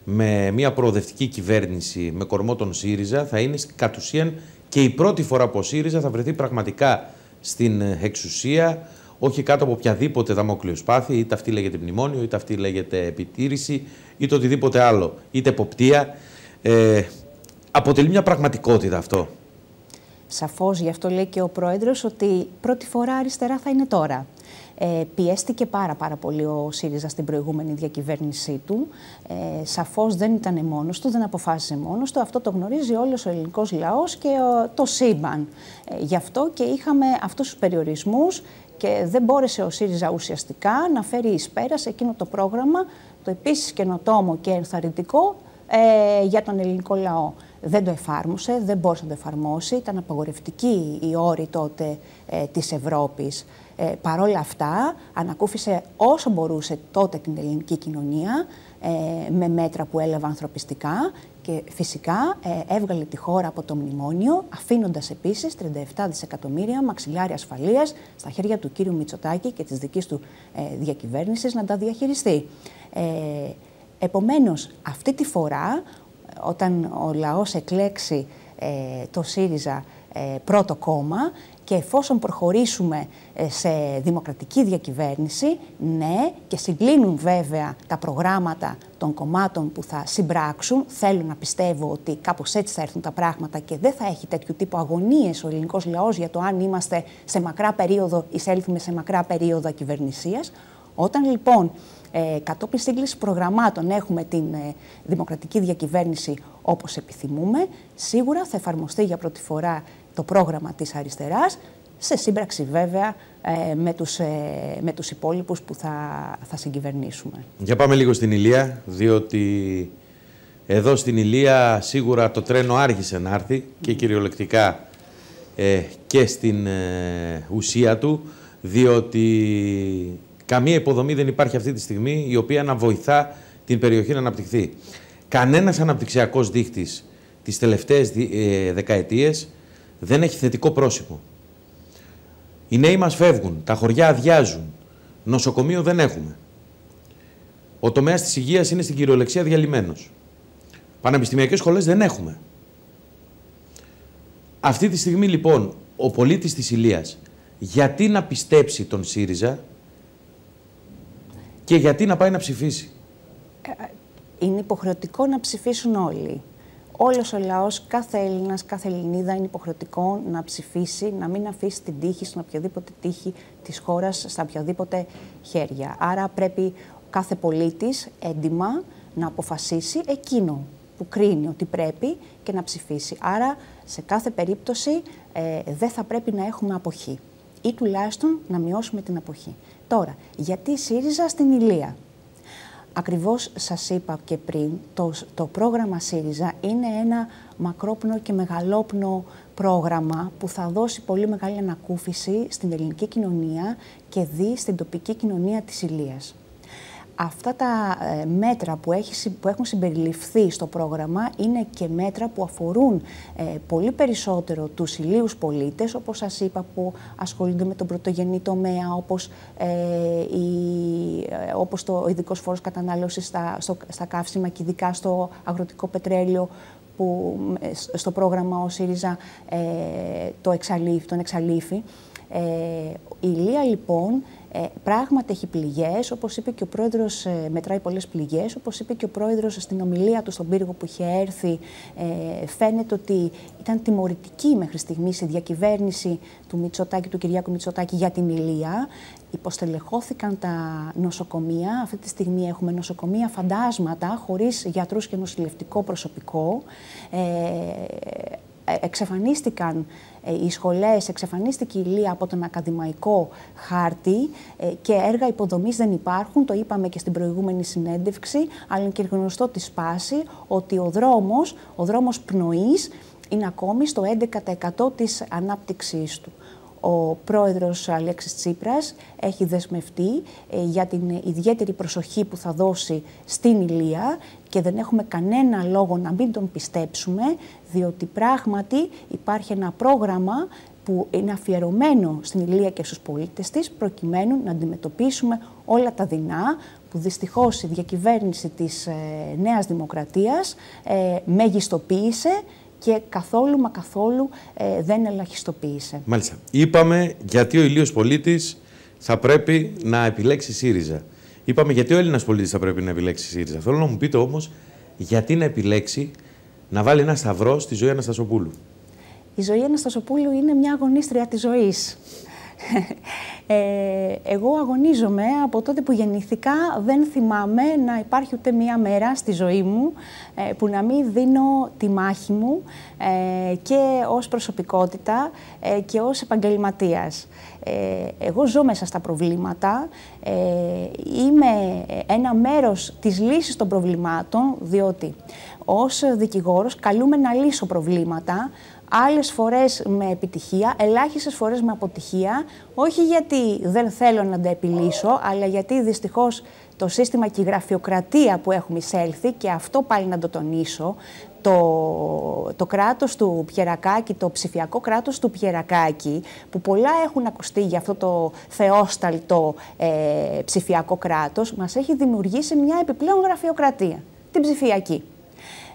με μια προοδευτική κυβέρνηση με κορμό τον ΣΥΡΙΖΑ, θα είναι κατ' ουσίαν και η πρώτη φορά που ο ΣΥΡΙΖΑ θα βρεθεί πραγματικά στην ε, εξουσία όχι κάτω από οποιαδήποτε δαμόκλειο σπάθη, είτε αυτή λέγεται μνημόνιο, είτε αυτή λέγεται επιτήρηση, είτε οτιδήποτε άλλο, είτε εποπτεία. Ε, αποτελεί μια πραγματικότητα αυτό. Σαφώς, γι' αυτό λέει και ο Πρόεδρος ότι πρώτη φορά αριστερά θα είναι τώρα. Ε, πιέστηκε πάρα πάρα πολύ ο ΣΥΡΙΖΑ στην προηγούμενη διακυβέρνησή του. Ε, σαφώς δεν ήταν μόνος του, δεν αποφάσισε μόνος του. Αυτό το γνωρίζει όλος ο ελληνικός λαός και το σύμπαν. Ε, γι' αυτό και είχαμε αυτούς τους περιορισμούς και δεν μπόρεσε ο ΣΥΡΙΖΑ ουσιαστικά να φέρει εις πέρας σε εκείνο το πρόγραμμα, το επίσης καινοτόμο και ενθαρρυντικό ε, για τον ελληνικό λαό. Δεν το εφάρμοσε, δεν μπόρεσε να το εφαρμόσει, ήταν απαγορευτική η όρη τότε ε, της Ευρώπης. Ε, παρόλα αυτά, ανακούφισε όσο μπορούσε τότε την ελληνική κοινωνία ε, με μέτρα που έλαβε ανθρωπιστικά και φυσικά ε, έβγαλε τη χώρα από το μνημόνιο, αφήνοντας επίσης 37 δισεκατομμύρια μαξιλάρια ασφαλείας στα χέρια του κύριου Μητσοτάκη και της δικής του ε, διακυβέρνησης να τα διαχειριστεί. Ε, επομένως, αυτή τη φορά, όταν ο λαός εκλέξει ε, το ΣΥΡΙΖΑ πρώτο κόμμα, και εφόσον προχωρήσουμε ε, σε δημοκρατική διακυβέρνηση, ναι, και συγκλίνουν βέβαια τα προγράμματα των κομμάτων που θα συμπράξουν, θέλω να πιστεύω ότι κάπως έτσι θα έρθουν τα πράγματα και δεν θα έχει τέτοιου τύπου αγωνίες ο ελληνικός λαός για το αν είμαστε σε μακρά περίοδο, εισέλθουμε σε μακρά περίοδο κυβερνησίας. Όταν λοιπόν ε, κατόπιν σύγκλησης προγραμμάτων έχουμε την ε, δημοκρατική διακυβέρνηση όπως επιθυμούμε, σίγουρα θα εφαρμοστεί για πρώτη φορά το πρόγραμμα της αριστεράς, σε σύμπραξη βέβαια ε, με, τους, ε, με τους υπόλοιπους που θα, θα συγκυβερνήσουμε. Για πάμε λίγο στην Ηλία, διότι εδώ στην Ηλία σίγουρα το τρένο άρχισε να έρθει και κυριολεκτικά ε, και στην ουσία του, διότι καμία υποδομή δεν υπάρχει αυτή τη στιγμή η οποία να βοηθά την περιοχή να αναπτυχθεί. Κανένας αναπτυξιακός δείχτης τις τελευταίες δεκαετίες δεν έχει θετικό πρόσωπο. Οι νέοι μας φεύγουν, τα χωριά αδειάζουν, νοσοκομείο δεν έχουμε. Ο τομέας της υγείας είναι στην κυριολεξία διαλυμένος. Πανεπιστημιακές σχολές δεν έχουμε. Αυτή τη στιγμή λοιπόν ο πολίτης της Ηλίας γιατί να πιστέψει τον ΣΥΡΙΖΑ και γιατί να πάει να ψηφίσει; Είναι υποχρεωτικό να ψηφίσουν όλοι. Όλος ο λαός, κάθε Έλληνας, κάθε Ελληνίδα είναι υποχρεωτικό να ψηφίσει, να μην αφήσει την τύχη στον οποιοδήποτε τύχη της χώρας, στα οποιοδήποτε χέρια. Άρα πρέπει κάθε πολίτης έντιμα να αποφασίσει εκείνο που κρίνει ότι πρέπει και να ψηφίσει. Άρα, σε κάθε περίπτωση ε, δεν θα πρέπει να έχουμε αποχή ή τουλάχιστον να μειώσουμε την αποχή. Τώρα, γιατί ΣΥΡΙΖΑ στην Ηλία; Ακριβώς σας είπα και πριν, το, το πρόγραμμα ΣΥΡΙΖΑ είναι ένα μακρόπνο και μεγαλόπνο πρόγραμμα που θα δώσει πολύ μεγάλη ανακούφιση στην ελληνική κοινωνία και δει στην τοπική κοινωνία της Ηλίας αυτά τα ε, μέτρα που, έχει, που έχουν συμπεριληφθεί στο πρόγραμμα είναι και μέτρα που αφορούν ε, πολύ περισσότερο τους ηλίους πολίτες, όπως σας είπα, που ασχολούνται με τον πρωτογενή τομέα, όπως, ε, η, ε, όπως το ειδικός φόρος κατανάλωσης στα, στα καύσιμα και ειδικά στο αγροτικό πετρέλαιο, που στο πρόγραμμα ο ΣΥΡΙΖΑ το εξαλείφει, τον εξαλείφει. η Ηλία λοιπόν ε, πράγματι έχει πληγές, όπως είπε και ο πρόεδρος, ε, μετράει πολλές πληγές. Όπως είπε και ο πρόεδρος στην ομιλία του στον πύργο που είχε έρθει, ε, φαίνεται ότι ήταν τιμωρητική μέχρι στιγμής η διακυβέρνηση του Μητσοτάκη, του Κυριάκου Μητσοτάκη για την Ηλία. Υποστελεχώθηκαν τα νοσοκομεία. Αυτή τη στιγμή έχουμε νοσοκομεία φαντάσματα, χωρίς γιατρούς και νοσηλευτικό προσωπικό. Ε, ε εξαφανίστηκαν ε, οι σχολές, εξαφανίστηκε η Λία από τον ακαδημαϊκό χάρτη ε, και έργα υποδομής δεν υπάρχουν, το είπαμε και στην προηγούμενη συνέντευξη, αλλά είναι και γνωστό τη σπάση ότι ο δρόμος, ο δρόμος πνοής είναι ακόμη στο 11% της ανάπτυξής του. Ο πρόεδρος Αλέξης Τσίπρας έχει δεσμευτεί ε, για την ιδιαίτερη προσοχή που θα δώσει στην Ηλία και δεν έχουμε κανένα λόγο να μην τον πιστέψουμε, διότι πράγματι υπάρχει ένα πρόγραμμα που είναι αφιερωμένο στην Ηλία και στους πολίτες της, προκειμένου να αντιμετωπίσουμε όλα τα δεινά που δυστυχώς η διακυβέρνηση της ε, Νέας Δημοκρατίας ε, μεγιστοποίησε και καθόλου μα καθόλου ε, δεν ελαχιστοποίησε. Μάλιστα. Είπαμε γιατί ο Ηλίος πολίτης θα πρέπει να επιλέξει ΣΥΡΙΖΑ. Είπαμε γιατί ο Έλληνας πολίτης θα πρέπει να επιλέξει ΣΥΡΙΖΑ. Θέλω να μου πείτε όμως γιατί να επιλέξει να βάλει ένα σταυρό στη ζωή Αναστασοπούλου; Η ζωή Αναστασοπούλου είναι μια αγωνίστρια της ζωής. Ε, εγώ αγωνίζομαι από τότε που γεννήθηκα, δεν θυμάμαι να υπάρχει ούτε μία μέρα στη ζωή μου ε, που να μην δίνω τη μάχη μου ε, και ως προσωπικότητα ε, και ως επαγγελματίας. Εγώ ζω μέσα στα προβλήματα, είμαι ένα μέρος της λύσης των προβλημάτων, διότι ως δικηγόρος καλούμε να λύσω προβλήματα, άλλες φορές με επιτυχία, ελάχιστες φορές με αποτυχία, όχι γιατί δεν θέλω να τα επιλύσω, αλλά γιατί δυστυχώς το σύστημα και η γραφειοκρατία που έχουμε εισέλθει, και αυτό πάλι να το τονίσω, το, το κράτος του Πιερακάκη, το ψηφιακό κράτος του Πιερακάκη, που πολλά έχουν ακουστεί για αυτό το θεόσταλτο ε, ψηφιακό κράτος, μας έχει δημιουργήσει μια επιπλέον γραφειοκρατία, την ψηφιακή.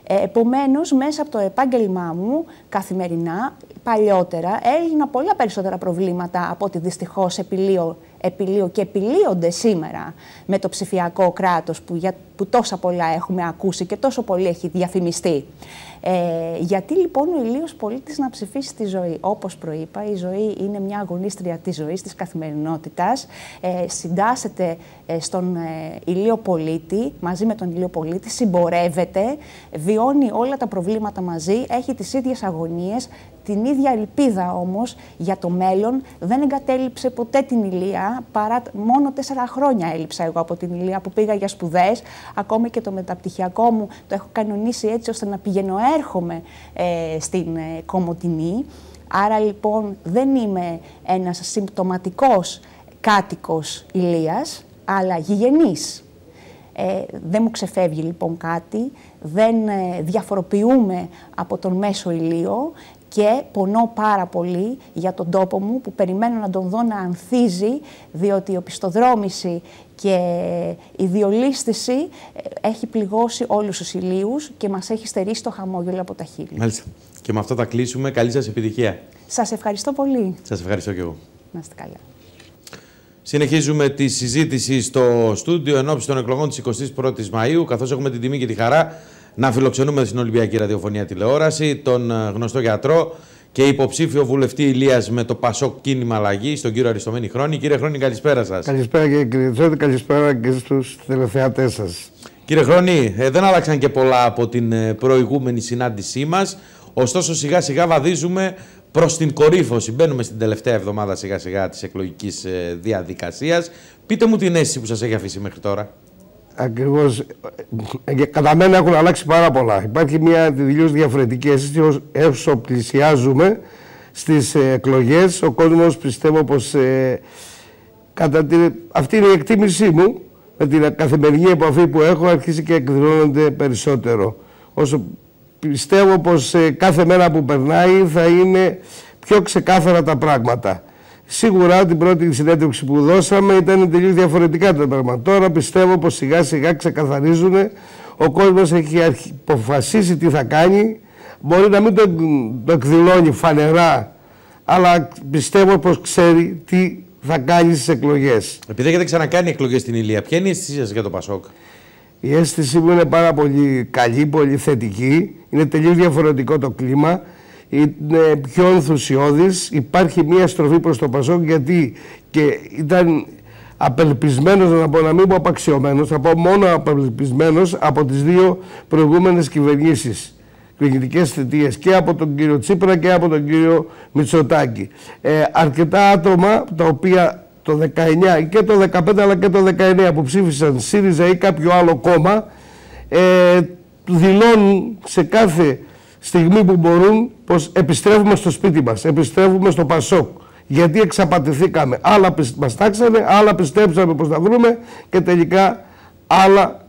Ε, επομένως, μέσα από το επάγγελμά μου, καθημερινά, παλιότερα, έλυνα πολλά περισσότερα προβλήματα από ότι δυστυχώς επιλύω, επιλύω και επιλύονται σήμερα με το ψηφιακό κράτος που, για, που τόσα πολλά έχουμε ακούσει και τόσο πολύ έχει διαφημιστεί. Ε, γιατί λοιπόν ο ηλίος πολίτης να ψηφίσει τη ζωή; Όπως προείπα, η ζωή είναι μια αγωνίστρια της ζωής, της καθημερινότητας. Ε, συντάσσεται ε, στον ε, ηλίο πολίτη, μαζί με τον ηλίο πολίτη, συμπορεύεται, βιώνει όλα τα προβλήματα μαζί, έχει τις ίδιες αγωνίες, την ίδια ελπίδα όμως για το μέλλον δεν εγκατέλειψε ποτέ την Ηλία, παρά μόνο τέσσερα χρόνια έλειψα εγώ από την Ηλία που πήγα για σπουδές, ακόμη και το μεταπτυχιακό μου το έχω κανονίσει έτσι ώστε να πηγαίνω έρχομαι ε, στην ε, Κομωτινή. Άρα λοιπόν δεν είμαι ένας συμπτωματικός κάτοικος Ηλίας, αλλά γηγενής. Ε, δεν μου ξεφεύγει λοιπόν κάτι, δεν ε, διαφοροποιούμε από τον μέσο ηλίο και πονώ πάρα πολύ για τον τόπο μου που περιμένω να τον δω να ανθίζει διότι η οπισθοδρόμηση και η διολίσθηση ε, έχει πληγώσει όλους τους ηλίους και μας έχει στερήσει το χαμόγελο από τα χείλη. Μάλιστα. Και με αυτό θα κλείσουμε. Καλή σας επιτυχία. Σας ευχαριστώ πολύ. Σας ευχαριστώ και εγώ. Να είστε καλά. Συνεχίζουμε τη συζήτηση στο στούντιο εν ώψη των εκλογών της 21ης Μαΐου, καθώς έχουμε την τιμή και τη χαρά να φιλοξενούμε στην Ολυμπιακή Ραδιοφωνία Τηλεόραση τον ε, γνωστό γιατρό και υποψήφιο βουλευτή Ηλίας με το Πασόκ Κίνημα Αλλαγή, τον κύριο Αριστομένη Χρόνη. Κύριε Χρόνη, καλησπέρα σας. Καλησπέρα κύριε Τσότη, καλησπέρα και στους τηλεθεατές σας. Κύριε Χρόνη, ε, δεν άλλαξαν και πολλά από την ε, προηγούμενη συνάντησή μας. Ωστόσο, σιγά σιγά βαδίζουμε προς την κορύφωση. Μπαίνουμε στην τελευταία εβδομάδα σιγά σιγά της εκλογικής διαδικασίας. Πείτε μου την αίσθηση που σας έχει αφήσει μέχρι τώρα. Ακριβώς. Ε, κατά μένα έχουν αλλάξει πάρα πολλά. Υπάρχει μια τελείως διαφορετική αίσθηση όσο πλησιάζουμε στις ε, εκλογές. Ο κόσμος πιστεύω πως. Ε, κατά την, αυτή είναι η εκτίμησή μου. Με την καθημερινή επαφή που έχω αρχίσει και εκδηλώνονται περισσότερο. Όσο πιστεύω πως ε, κάθε μέρα που περνάει θα είναι πιο ξεκάθαρα τα πράγματα. Σίγουρα την πρώτη συνέντευξη που δώσαμε ήταν τελείως διαφορετικά τα πράγματα. Τώρα πιστεύω πως σιγά σιγά ξεκαθαρίζουν. Ο κόσμος έχει αποφασίσει τι θα κάνει. Μπορεί να μην το, το εκδηλώνει φανερά, αλλά πιστεύω πως ξέρει τι θα κάνει στις εκλογές. Επειδή έχετε ξανακάνει εκλογές στην Ηλία, ποια είναι η αίσθησή σας για το Πασόκ; Η αίσθησή μου είναι πάρα πολύ καλή, πολύ θετική. Είναι τελείως διαφορετικό το κλίμα είναι πιο ενθουσιώδης, υπάρχει μία στροφή προς το Πασόκ γιατί και ήταν απελπισμένος, να πω να μην πω απαξιωμένος, θα πω μόνο απελπισμένος από τις δύο προηγούμενες κυβερνήσεις κυβερνητικές θητείες και από τον κύριο Τσίπρα και από τον κύριο Μητσοτάκη. Ε, αρκετά άτομα τα οποία το 19 και το 15 αλλά και το 19 που ψήφισαν ΣΥΡΙΖΑ ή κάποιο άλλο κόμμα ε, δηλώνουν σε κάθε στιγμή που μπορούν πως επιστρέφουμε στο σπίτι μας, επιστρέφουμε στο Πασόκ. Γιατί εξαπατηθήκαμε. Άλλα μας τάξανε, άλλα πιστέψαμε πως θα βρούμε και τελικά άλλα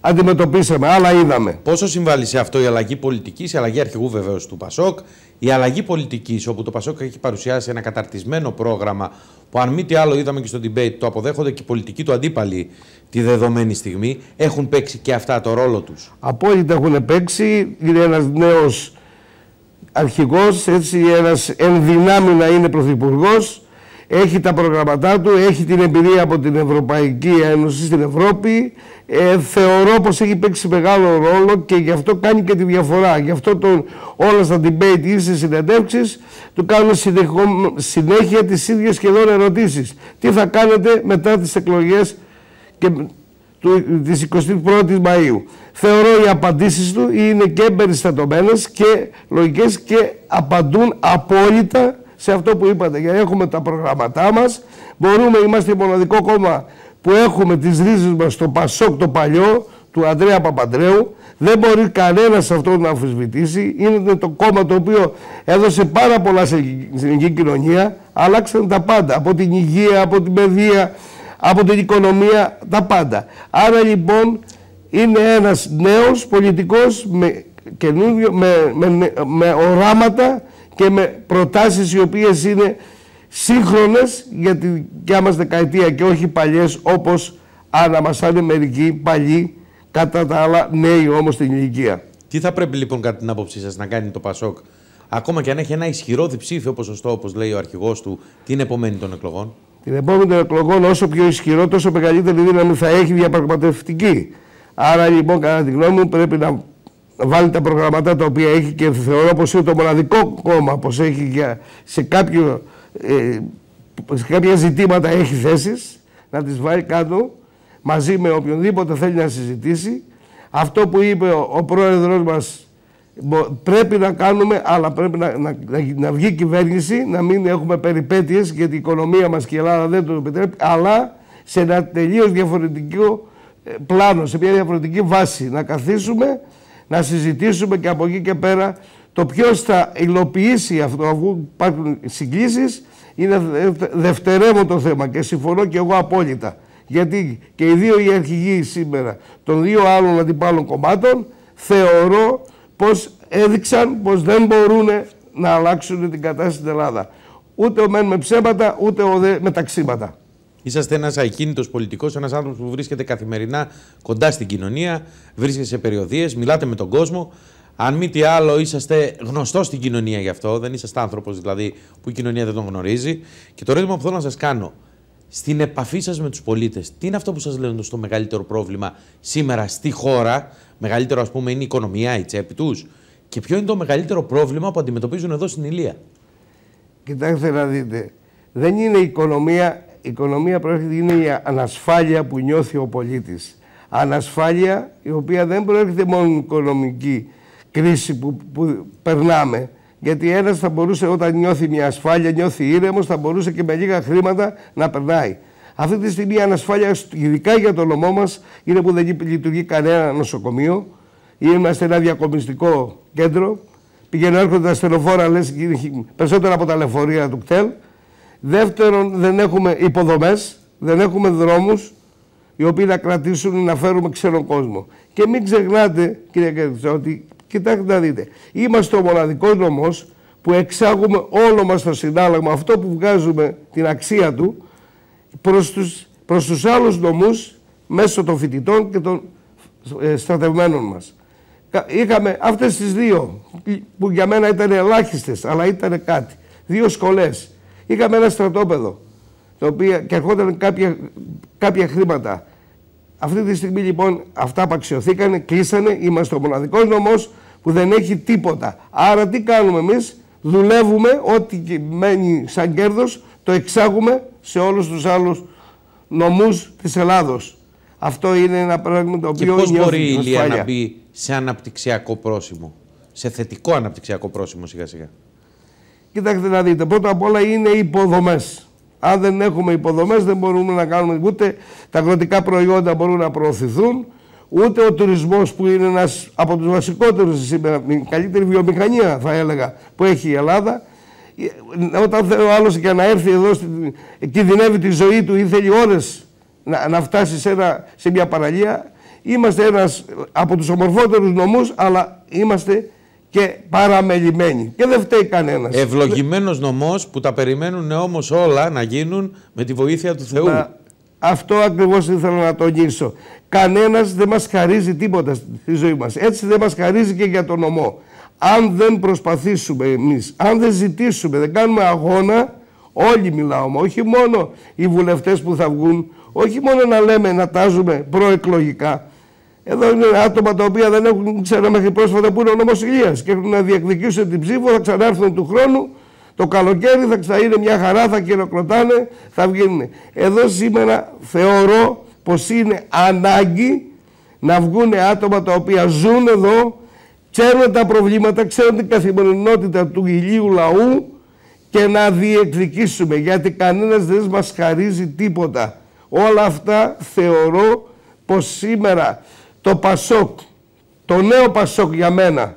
αντιμετωπίσαμε, άλλα είδαμε. Πόσο συμβάλλει σε αυτό η αλλαγή πολιτικής, η αλλαγή αρχηγού βεβαίως του Πασόκ, η αλλαγή πολιτικής, όπου το Πασόκ έχει παρουσιάσει ένα καταρτισμένο πρόγραμμα που, αν μη τι άλλο, είδαμε και στο debate, το αποδέχονται και οι πολιτικοί του αντίπαλοι τη δεδομένη στιγμή. Έχουν παίξει και αυτά το ρόλο τους. Απόλυτα έχουν παίξει. Είναι ένας νέος αρχηγός, έτσι ένας ενδυνάμει να είναι πρωθυπουργός έχει τα προγραμματά του, έχει την εμπειρία από την Ευρωπαϊκή Ένωση στην Ευρώπη. Ε, θεωρώ πως έχει παίξει μεγάλο ρόλο και γι' αυτό κάνει και τη διαφορά. Γι' αυτό τον, όλα στα debate ή στις συνεντεύξεις του κάνουν συνέχεια τις ίδιες σχεδόν ερωτήσεις. Τι θα κάνετε μετά τις εκλογές και, του, της 21ης Μαΐου. Θεωρώ οι απαντήσεις του είναι και περιστατωμένες και λογικές και απαντούν απόλυτα σε αυτό που είπατε. Γιατί έχουμε τα προγραμματά μας, μπορούμε, είμαστε μοναδικό κόμμα που έχουμε τις ρίζες μας στο Πασόκ το παλιό, του Αντρέα Παπαντρέου. Δεν μπορεί κανένας αυτό να αμφισβητήσει. Είναι το κόμμα το οποίο έδωσε πάρα πολλά στην ελληνική κοινωνία. Αλλάξαν τα πάντα. Από την υγεία, από την παιδεία, από την οικονομία, τα πάντα. Άρα λοιπόν είναι ένας νέος πολιτικός με, με, με, με οράματα και με προτάσεις οι οποίες είναι σύγχρονες για τη δικιά μας δεκαετία και όχι παλιές όπως αναμασάνε μερικοί παλιοί κατά τα άλλα νέοι όμως στην ηλικία. Τι θα πρέπει λοιπόν κατά την άποψή σας να κάνει το ΠΑΣΟΚ ακόμα και αν έχει ένα ισχυρό διψήφιο ποσοστό όπως λέει ο αρχηγός του την επομένη των εκλογών; Την επόμενη των εκλογών όσο πιο ισχυρό τόσο μεγαλύτερη δύναμη θα έχει διαπραγματευτική. Άρα λοιπόν κατά τη γνώμη μου πρέπει να βάλει τα προγραμματά τα οποία έχει και θεωρώ πως είναι το μοναδικό κόμμα πως έχει για, σε, κάποιο, ε, σε κάποια ζητήματα έχει θέσεις να τις βάλει κάτω μαζί με οποιονδήποτε θέλει να συζητήσει. Αυτό που είπε ο, ο πρόεδρος μας πρέπει να κάνουμε αλλά πρέπει να, να, να, βγει κυβέρνηση να μην έχουμε περιπέτειες γιατί η οικονομία μας και η Ελλάδα δεν το επιτρέπει αλλά σε ένα τελείως διαφορετικό ε, πλάνο, σε μια διαφορετική βάση. Να καθίσουμε να συζητήσουμε και από εκεί και πέρα το ποιος θα υλοποιήσει αυτό, αφού υπάρχουν συγκλήσεις, είναι δευτερεύον το θέμα και συμφωνώ και εγώ απόλυτα. Γιατί και οι δύο οι αρχηγοί σήμερα των δύο άλλων αντιπάλων κομμάτων θεωρώ πως έδειξαν πως δεν μπορούν να αλλάξουν την κατάσταση στην Ελλάδα. Ούτε ο μεν με ψέματα, ούτε ο δε με ταξίματα. Είσαστε ένας ακίνητος πολιτικός, ένας άνθρωπος που βρίσκεται καθημερινά κοντά στην κοινωνία, βρίσκεται σε περιοδίες, μιλάτε με τον κόσμο. Αν μη τι άλλο, είσαστε γνωστός στην κοινωνία γι' αυτό. Δεν είσαστε άνθρωπος δηλαδή που η κοινωνία δεν τον γνωρίζει. Και το ερώτημα που θέλω να σας κάνω, στην επαφή σας με τους πολίτες, τι είναι αυτό που σας λένε στο μεγαλύτερο πρόβλημα σήμερα στη χώρα, μεγαλύτερο ας πούμε είναι η οικονομία, η τσέπη τους, και ποιο είναι το μεγαλύτερο πρόβλημα που αντιμετωπίζουν εδώ στην Ηλία; Κοιτάξτε να δείτε, δεν είναι η οικονομία, η οικονομία προέρχεται, είναι η ανασφάλεια που νιώθει ο πολίτης. Ανασφάλεια η οποία δεν προέρχεται μόνο η οικονομική κρίση που, που περνάμε, γιατί ένας θα μπορούσε όταν νιώθει μια ασφάλεια, νιώθει ήρεμος, θα μπορούσε και με λίγα χρήματα να περνάει. Αυτή τη στιγμή η ανασφάλεια, ειδικά για το νομό μας, είναι που δεν λειτουργεί κανένα νοσοκομείο. Είμαστε ένα διακομιστικό κέντρο. Πηγαίνουν έρχονται τα στενοφόρα, λες περισσότερα από τα λεωφορεία του κτέλ. Δεύτερον, δεν έχουμε υποδομές, δεν έχουμε δρόμους οι οποίοι να κρατήσουν να φέρουμε ξένο κόσμο. Και μην ξεχνάτε, κύριε Κέρτσα, ότι κοιτάξτε να δείτε, είμαστε ο μοναδικός νομό που εξάγουμε όλο μας το συνάλλαγμα, αυτό που βγάζουμε την αξία του, προς τους, προς τους άλλους νομούς μέσω των φοιτητών και των ε, στρατευμένων μας. Είχαμε αυτές τις δύο που για μένα ήταν ελάχιστες αλλά ήταν κάτι. Δύο σχολές. Είχαμε ένα στρατόπεδο το οποίο και ερχόταν κάποια, κάποια χρήματα. Αυτή τη στιγμή λοιπόν αυτά απαξιωθήκανε, κλείσανε, είμαστε ο μοναδικός νομός που δεν έχει τίποτα. Άρα τι κάνουμε εμείς, δουλεύουμε, ό,τι μένει σαν κέρδος, το εξάγουμε σε όλους τους άλλους νομούς της Ελλάδος. Αυτό είναι ένα πράγμα το οποίο Και πώς μπορεί η Ηλία να μπει σε αναπτυξιακό πρόσημο, σε θετικό αναπτυξιακό πρόσημο σιγά σιγά; Κοιτάξτε να δείτε, πρώτα απ' όλα είναι υποδομές. Αν δεν έχουμε υποδομές δεν μπορούμε να κάνουμε ούτε τα αγροτικά προϊόντα μπορούν να προωθηθούν, ούτε ο τουρισμός που είναι ένας από τους βασικότερους σήμερα, η καλύτερη βιομηχανία θα έλεγα που έχει η Ελλάδα, όταν θέλει ο άλλος για να έρθει εδώ, κινδυνεύει τη ζωή του ή θέλει ώρες να, να φτάσει σε, ένα, σε μια παραλία, είμαστε ένας από τους ομορφότερους νομούς, αλλά είμαστε και παραμελημένοι. Και δεν φταίει κανένας. Ευλογημένος νομός που τα περιμένουν όμως όλα να γίνουν με τη βοήθεια του Θεού. αυτό ακριβώς ήθελα να τονίσω. Κανένας δεν μας χαρίζει τίποτα στη ζωή μας. Έτσι δεν μας χαρίζει και για τον νομό. Αν δεν προσπαθήσουμε εμείς, αν δεν ζητήσουμε, δεν κάνουμε αγώνα, όλοι μιλάω, όχι μόνο οι βουλευτές που θα βγουν, όχι μόνο να λέμε, να τάζουμε προεκλογικά. Εδώ είναι άτομα τα οποία δεν έχουν, ξέρω μέχρι πρόσφατα που είναι ο νόμος Ηλίας και έχουν να διεκδικήσουν την ψήφο, θα ξανάρθουν του χρόνου, το καλοκαίρι θα, θα είναι μια χαρά, θα χειροκροτάνε, θα βγαίνουν. Εδώ σήμερα θεωρώ πως είναι ανάγκη να βγουν άτομα τα οποία ζουν εδώ, ξέρουν τα προβλήματα, ξέρουν την καθημερινότητα του ηλίου λαού και να διεκδικήσουμε γιατί κανένας δεν μας χαρίζει τίποτα. Όλα αυτά θεωρώ πως σήμερα το Πασόκ, το νέο Πασόκ για μένα,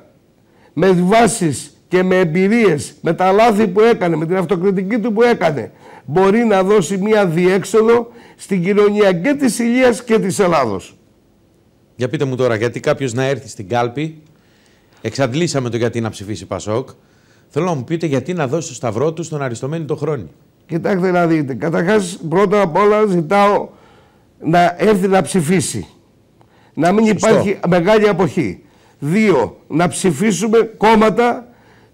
με βάσεις και με εμπειρίες, με τα λάθη που έκανε, με την αυτοκριτική του που έκανε, μπορεί να δώσει μια διέξοδο στην κοινωνία και της Ηλίας και της Ελλάδος. Για πείτε μου τώρα, γιατί κάποιος να έρθει στην κάλπη, εξαντλήσαμε το γιατί να ψηφίσει Πασόκ, θέλω να μου πείτε γιατί να δώσει το σταυρό του στον Αριστομένη το χρόνο. Κοιτάξτε να δείτε. Καταρχάς, πρώτα απ' όλα ζητάω να έρθει να ψηφίσει. Να μην υπάρχει μεγάλη αποχή. Δύο, να ψηφίσουμε κόμματα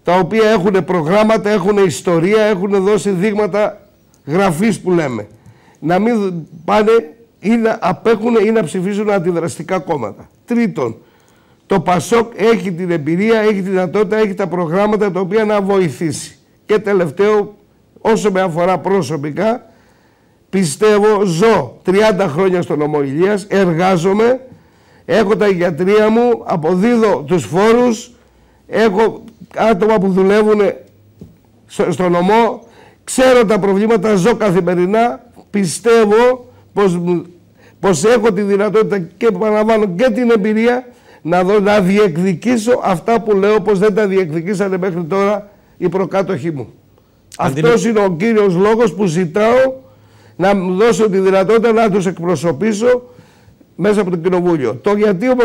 τα οποία έχουν προγράμματα, έχουν ιστορία, έχουν δώσει δείγματα γραφής που λέμε. Να μην πάνε ή να απέχουν ή να ψηφίσουν αντιδραστικά κόμματα. Τρίτον, το ΠΑΣΟΚ έχει την εμπειρία, έχει τη δυνατότητα, έχει τα προγράμματα τα οποία να βοηθήσει. Και τελευταίο, όσο με αφορά προσωπικά, πιστεύω, ζω 30 χρόνια στον νομό Ηλίας, εργάζομαι, έχω τα γιατρία μου, αποδίδω τους φόρους, έχω άτομα που δουλεύουν στον νομό, ξέρω τα προβλήματα, ζω καθημερινά, πιστεύω πως, πως έχω τη δυνατότητα και παραλαμβάνω και την εμπειρία να, δω, να διεκδικήσω αυτά που λέω πως δεν τα διεκδικήσανε μέχρι τώρα οι προκάτοχοί μου. Αυτός είναι ο κύριος λόγος που ζητάω να μου δώσω τη δυνατότητα να τους εκπροσωπήσω μέσα από το κοινοβούλιο. Το γιατί όμω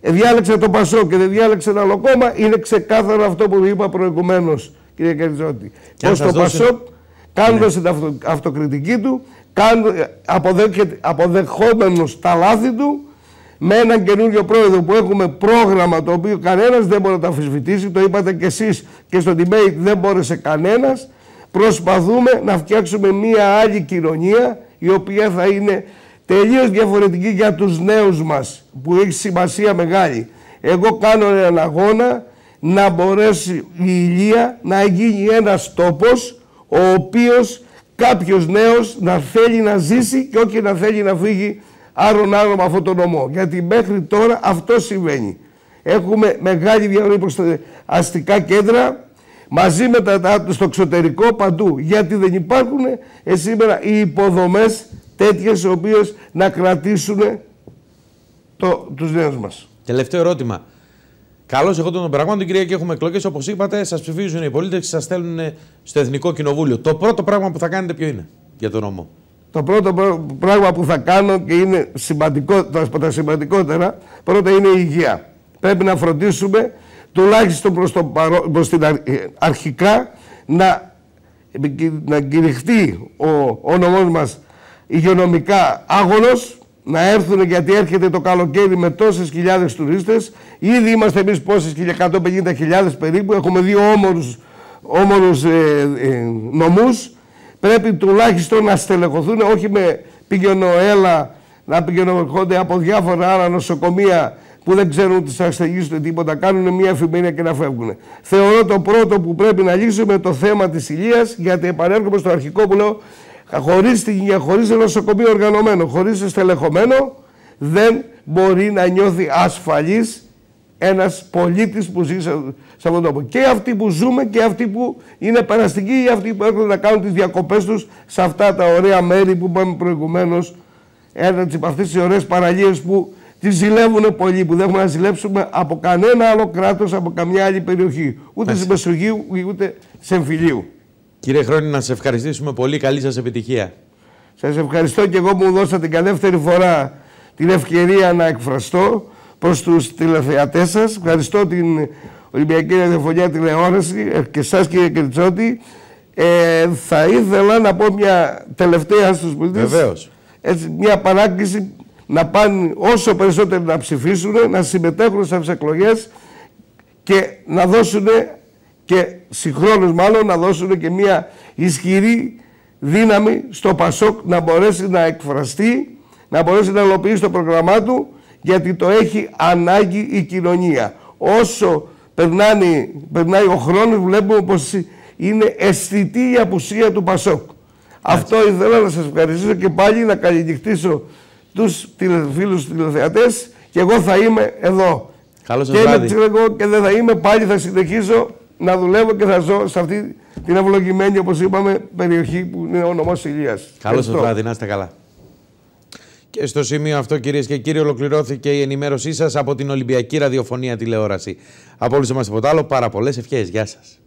διάλεξε το Πασό και δεν διάλεξε ένα άλλο κόμμα είναι ξεκάθαρο αυτό που είπα προηγουμένως, κύριε Καριτζότη. Πώς το Πασό, κάνοντα ναι. την αυτοκριτική του, αποδεχόμενος τα λάθη του, με έναν καινούριο πρόεδρο που έχουμε πρόγραμμα το οποίο κανένας δεν μπορεί να το αμφισβητήσει, το είπατε κι εσείς και στο debate δεν μπόρεσε κανένας. Προσπαθούμε να φτιάξουμε μία άλλη κοινωνία η οποία θα είναι τελείως διαφορετική για τους νέους μας που έχει σημασία μεγάλη. Εγώ κάνω έναν αγώνα να μπορέσει η Ηλία να γίνει ένας τόπος ο οποίος κάποιος νέος να θέλει να ζήσει και όχι να θέλει να φύγει άρον άρον με αυτό το νομό. Γιατί μέχρι τώρα αυτό συμβαίνει. Έχουμε μεγάλη διαδρομή προς τα αστικά κέντρα μαζί με τα στο εξωτερικό παντού. Γιατί δεν υπάρχουν ε, σήμερα οι υποδομές τέτοιες οι οποίες να κρατήσουν το, τους νέους μας. Τελευταίο ερώτημα. Καλώς εγώ των πραγμάτων, κυρία, και έχουμε εκλογές. Όπως είπατε, σας ψηφίζουν οι πολίτες και σας στέλνουν στο Εθνικό Κοινοβούλιο. Το πρώτο πράγμα που θα κάνετε ποιο είναι για τον νόμο; Το πρώτο πράγμα που θα κάνω και είναι σημαντικό, από τα σημαντικότερα, πρώτα είναι η υγεία. Πρέπει να φροντίσουμε τουλάχιστον προς, το παρό, προς την αρχικά να, να κηρυχτεί ο, ο νομός μας υγειονομικά άγωνος, να έρθουν γιατί έρχεται το καλοκαίρι με τόσες χιλιάδες τουρίστες. Ήδη είμαστε εμείς πόσες, 150.000 περίπου, έχουμε δύο όμορους, όμορους ε, ε, νομούς. Πρέπει τουλάχιστον να στελεχωθούν, όχι με πηγαινοέλα, να πηγαινορχόνται από διάφορα άλλα νοσοκομεία που δεν ξέρουν τι ασθενεί του τίποτα, κάνουν μια εφημερία και να φεύγουν. Θεωρώ το πρώτο που πρέπει να λύσουμε το θέμα της ηλίας, γιατί επανέρχομαι στο αρχικό που λέω, χωρίς την υγεία, χωρίς ένα νοσοκομείο οργανωμένο, χωρίς στελεχωμένο, δεν μπορεί να νιώθει ασφαλής ένας πολίτης που ζει σε, αυτόν τον τόπο. Και αυτοί που ζούμε και αυτοί που είναι περαστικοί ή αυτοί που έρχονται να κάνουν τις διακοπές τους σε αυτά τα ωραία μέρη που είπαμε προηγουμένως. Ένα από αυτές τις ωραίες παραλίες που τις ζηλεύουν πολύ που δεν έχουμε να ζηλέψουμε από κανένα άλλο κράτος, από καμιά άλλη περιοχή. Ούτε στη Μεσογείου, ούτε σε εμφυλίου. Κύριε Χρόνη, να σε ευχαριστήσουμε πολύ. Καλή σας επιτυχία. Σας ευχαριστώ και εγώ που μου δώσατε την δεύτερη φορά την ευκαιρία να εκφραστώ προς τους τηλεθεατές σας. Ευχαριστώ την Ολυμπιακή Ραδιοφωνία Τηλεόραση και εσάς κύριε Κερτσότη. Ε, θα ήθελα να πω μια τελευταία στους πολίτες. Βεβαίως. Έτσι, μια παράκληση να πάνε όσο περισσότερο να ψηφίσουν, να συμμετέχουν στις εκλογές και να δώσουν και συγχρόνως μάλλον να δώσουν και μια ισχυρή δύναμη στο Πασόκ να μπορέσει να εκφραστεί, να μπορέσει να υλοποιήσει το πρόγραμμά του γιατί το έχει ανάγκη η κοινωνία. Όσο περνάει, περνάει ο χρόνος βλέπουμε πως είναι αισθητή η απουσία του Πασόκ. Αυτό ήθελα να σας ευχαριστήσω και πάλι να καλλιτιχτήσω τους φίλους τηλεθεατές και εγώ θα είμαι εδώ. Καλώς και βράδυ. εγώ και δεν θα είμαι, πάλι θα συνεχίσω να δουλεύω και θα ζω σε αυτή την ευλογημένη, όπως είπαμε, περιοχή που είναι ο νομός Ηλίας. Καλώς σας βράδυ, να είστε καλά. Και στο σημείο αυτό, κυρίες και κύριοι, ολοκληρώθηκε η ενημέρωσή σας από την Ολυμπιακή Ραδιοφωνία Τηλεόραση. Από όλους εμάς τίποτα άλλο, πάρα πολλές ευχές. Γεια σας.